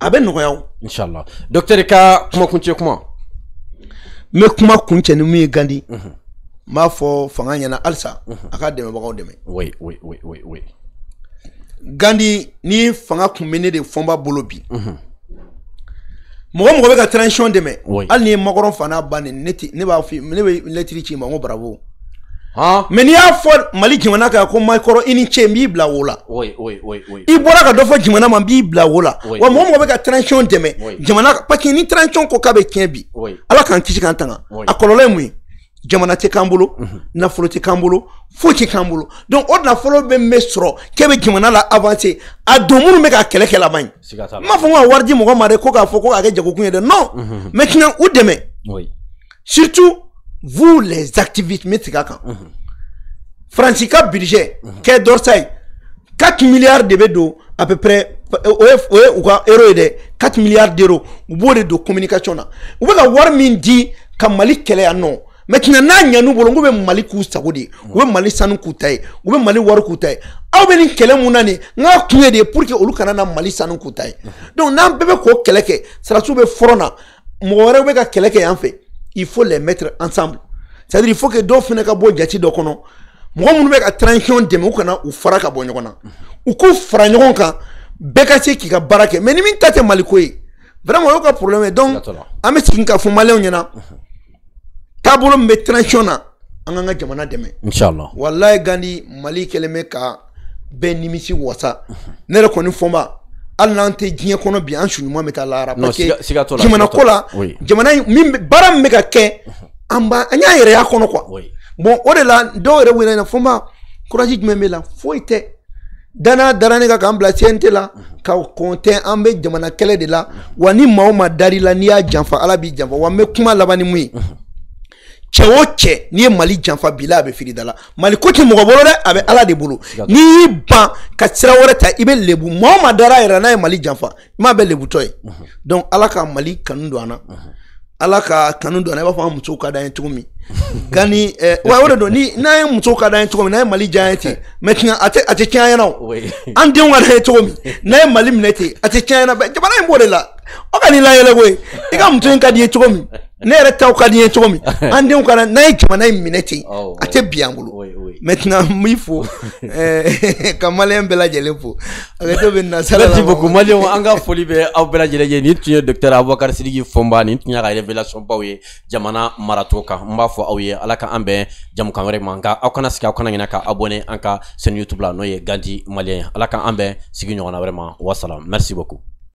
a bɛ nɔgɔya o inshallah docteur i ka kumakuncɛ kuma? N bɛ kuma kuncɛ ni min ye gandi n b'a fɔ fanga ɲɛna halisa a ka dɛmɛbagaw dɛmɛ. Gandi ni fanga kun bɛ ne de fɔnba bolo bi mɔgɔ mɔgɔ bɛ ka transition dɛmɛ. Hali ni ye makɔrɔn fana bannen ne ti ne b'a fɔ ne bɛ lɛtiri ci i ma n ko mɛ n'i y'a fɔ mali jamana kan ko makɔrɔ i ni ce n b'i bila wo la. I bɔra ka dɔ fɔ jamana ma n b'i bila wo la. Wa mɔgɔ mɔgɔ bɛ ka transition dɛmɛ. Jamana parce que ni transition ko k'a bɛ tiɲɛ bi ala k'an kisi k'an tanga. A kɔlɔlɔ ye mun ye jamana tɛ k'an bolo nafolo tɛ k'an bolo foyi tɛ k'an bolo. Donc o nafolo bɛ mɛ sɔrɔ k'e bɛ jamana la avancer. A don minnu bɛ ka kɛlɛ kɛ laban n m'a fɔ ko ka wari di mɔgɔ ma dɛ ko k'a fɔ ko k'a kɛ jagokun ye dɛ. Non. Maintenant u dɛmɛ. Oui. Surtout vous les activistes n bɛ tigɛ a kan faransi ka budget kɛ dɔrɔsa ye 4 milliards de bɛ don à peu près o ye o ye u ka euro ye dɛ 4 milliards d'euros. U b'o de don communication na u bɛ ka wari min di ka mali kɛlɛ yan nɔ maintenant n'a ɲan'u bolo k'u bɛ mali k'u sago de ye u bɛ mali sanu k'u ta ye u bɛ mali wari k'u ta ye aw bɛ nin kɛlɛ mun na nin n k'a kun ye de pour que olu kana na mali sanu k'u ta ye donc n'an bɛɛ bɛ k'o kɛlɛ kɛ sarasiw bɛ fɔrɔn na mɔgɔ wɛrɛw bɛ ka kɛlɛ kɛ yan fɛ il faut les mettre ensemble. C'est à dire il faut que dɔw fana ka bɔ jate dɔ kɔnɔ mɔgɔ minnu bɛ ka transition dɛmɛ u kana u fara ka bɔ ɲɔgɔn na u k'u fara ɲɔgɔn kan bɛɛ ka se k'i ka baara kɛ mais ni min ta tɛ maliko ye vraiment o y'o ka problème. Ye donc an bɛ segin ka fɔ maliyɛnw ɲɛna taabolo min bɛ transition na an k'an ka jamana dɛmɛ. Inshallah walayi gandi mali kɛlen bɛ ka bɛɛ nimisi wasa. Ne yɛrɛ kɔni fɔnba hali n'an tɛ diɲɛ kɔnɔ bi an suɲuman bɛ taa lahara parce que jamana ko la. jamana min baara min bɛ ka kɛ an b'a an y'a yɛrɛ y'a kɔnɔ quoi. Bon o de la dɔw yɛrɛ wele na fɔnba courage jumɛn bɛ la? Foyi tɛ. Danaya dara ne kan k'an bila CNT la ka kɔntɛ an bɛ jamana kɛlɛ de la. Wa ni maa o maa dar'i la n'i y'a janfa ala b'i janfa. Wa n bɛ kuma laban ni mun ye cɛ o cɛ n'i ye mali janfa bi la a bɛ firi da la. Mali ko tɛ mɔgɔ bolo dɛ a bɛ ala de bolo. N'i y'i ban ka sira wɛrɛ ta i bɛ lebu. Maa o maa dara a yɛrɛ la n'a ye mali janfa i m'a bɛ lebutɔ ye. Donc ala ka mali kanu don an na. Ala ka kanu don an na. I b'a fɔ an musow ka d'an ye cogo min. Gani ɛ wa o de don. Ni n'an ye musow ka d'an ye cogo min n'an ye mali diya an ye ten. Maintenant a tɛ a tɛ tiɲɛ an ɲɛna o. Oui. an denw ka d'an ye cogo min. N'an ye mali minɛ ten a tɛ tiɲɛ an ɲɛna jamana in b'o de la o ka n'i layɛlɛ koyi i ka muso in ka di ye cogo min ne yɛrɛ taw ka di ye cogo min an denw ka d'an n'an ye jamana in minɛ ten a tɛ bi an bolo maintenant n b'i fo ka maliyɛn bɛɛ lajɛlen fo a ka to bɛ nasara merci beaucoup maliyɛnw an ka foli bɛ aw bɛɛ lajɛlen ye. Nin tun ye docteur abubakar sidiki fɔnba nin tun y'a ka révélation baw ye jamana maracogo kan n b'a fɔ aw ye ala ka an bɛn jamukan wɛrɛ ma nka aw kana sigi aw kana ɲinɛ ka abonné an ka chaîne youtube la n'o ye gandi maliyɛn ye ala ka an bɛn sigi ɲɔgɔnna wɛrɛ ma wasalam merci beaucoup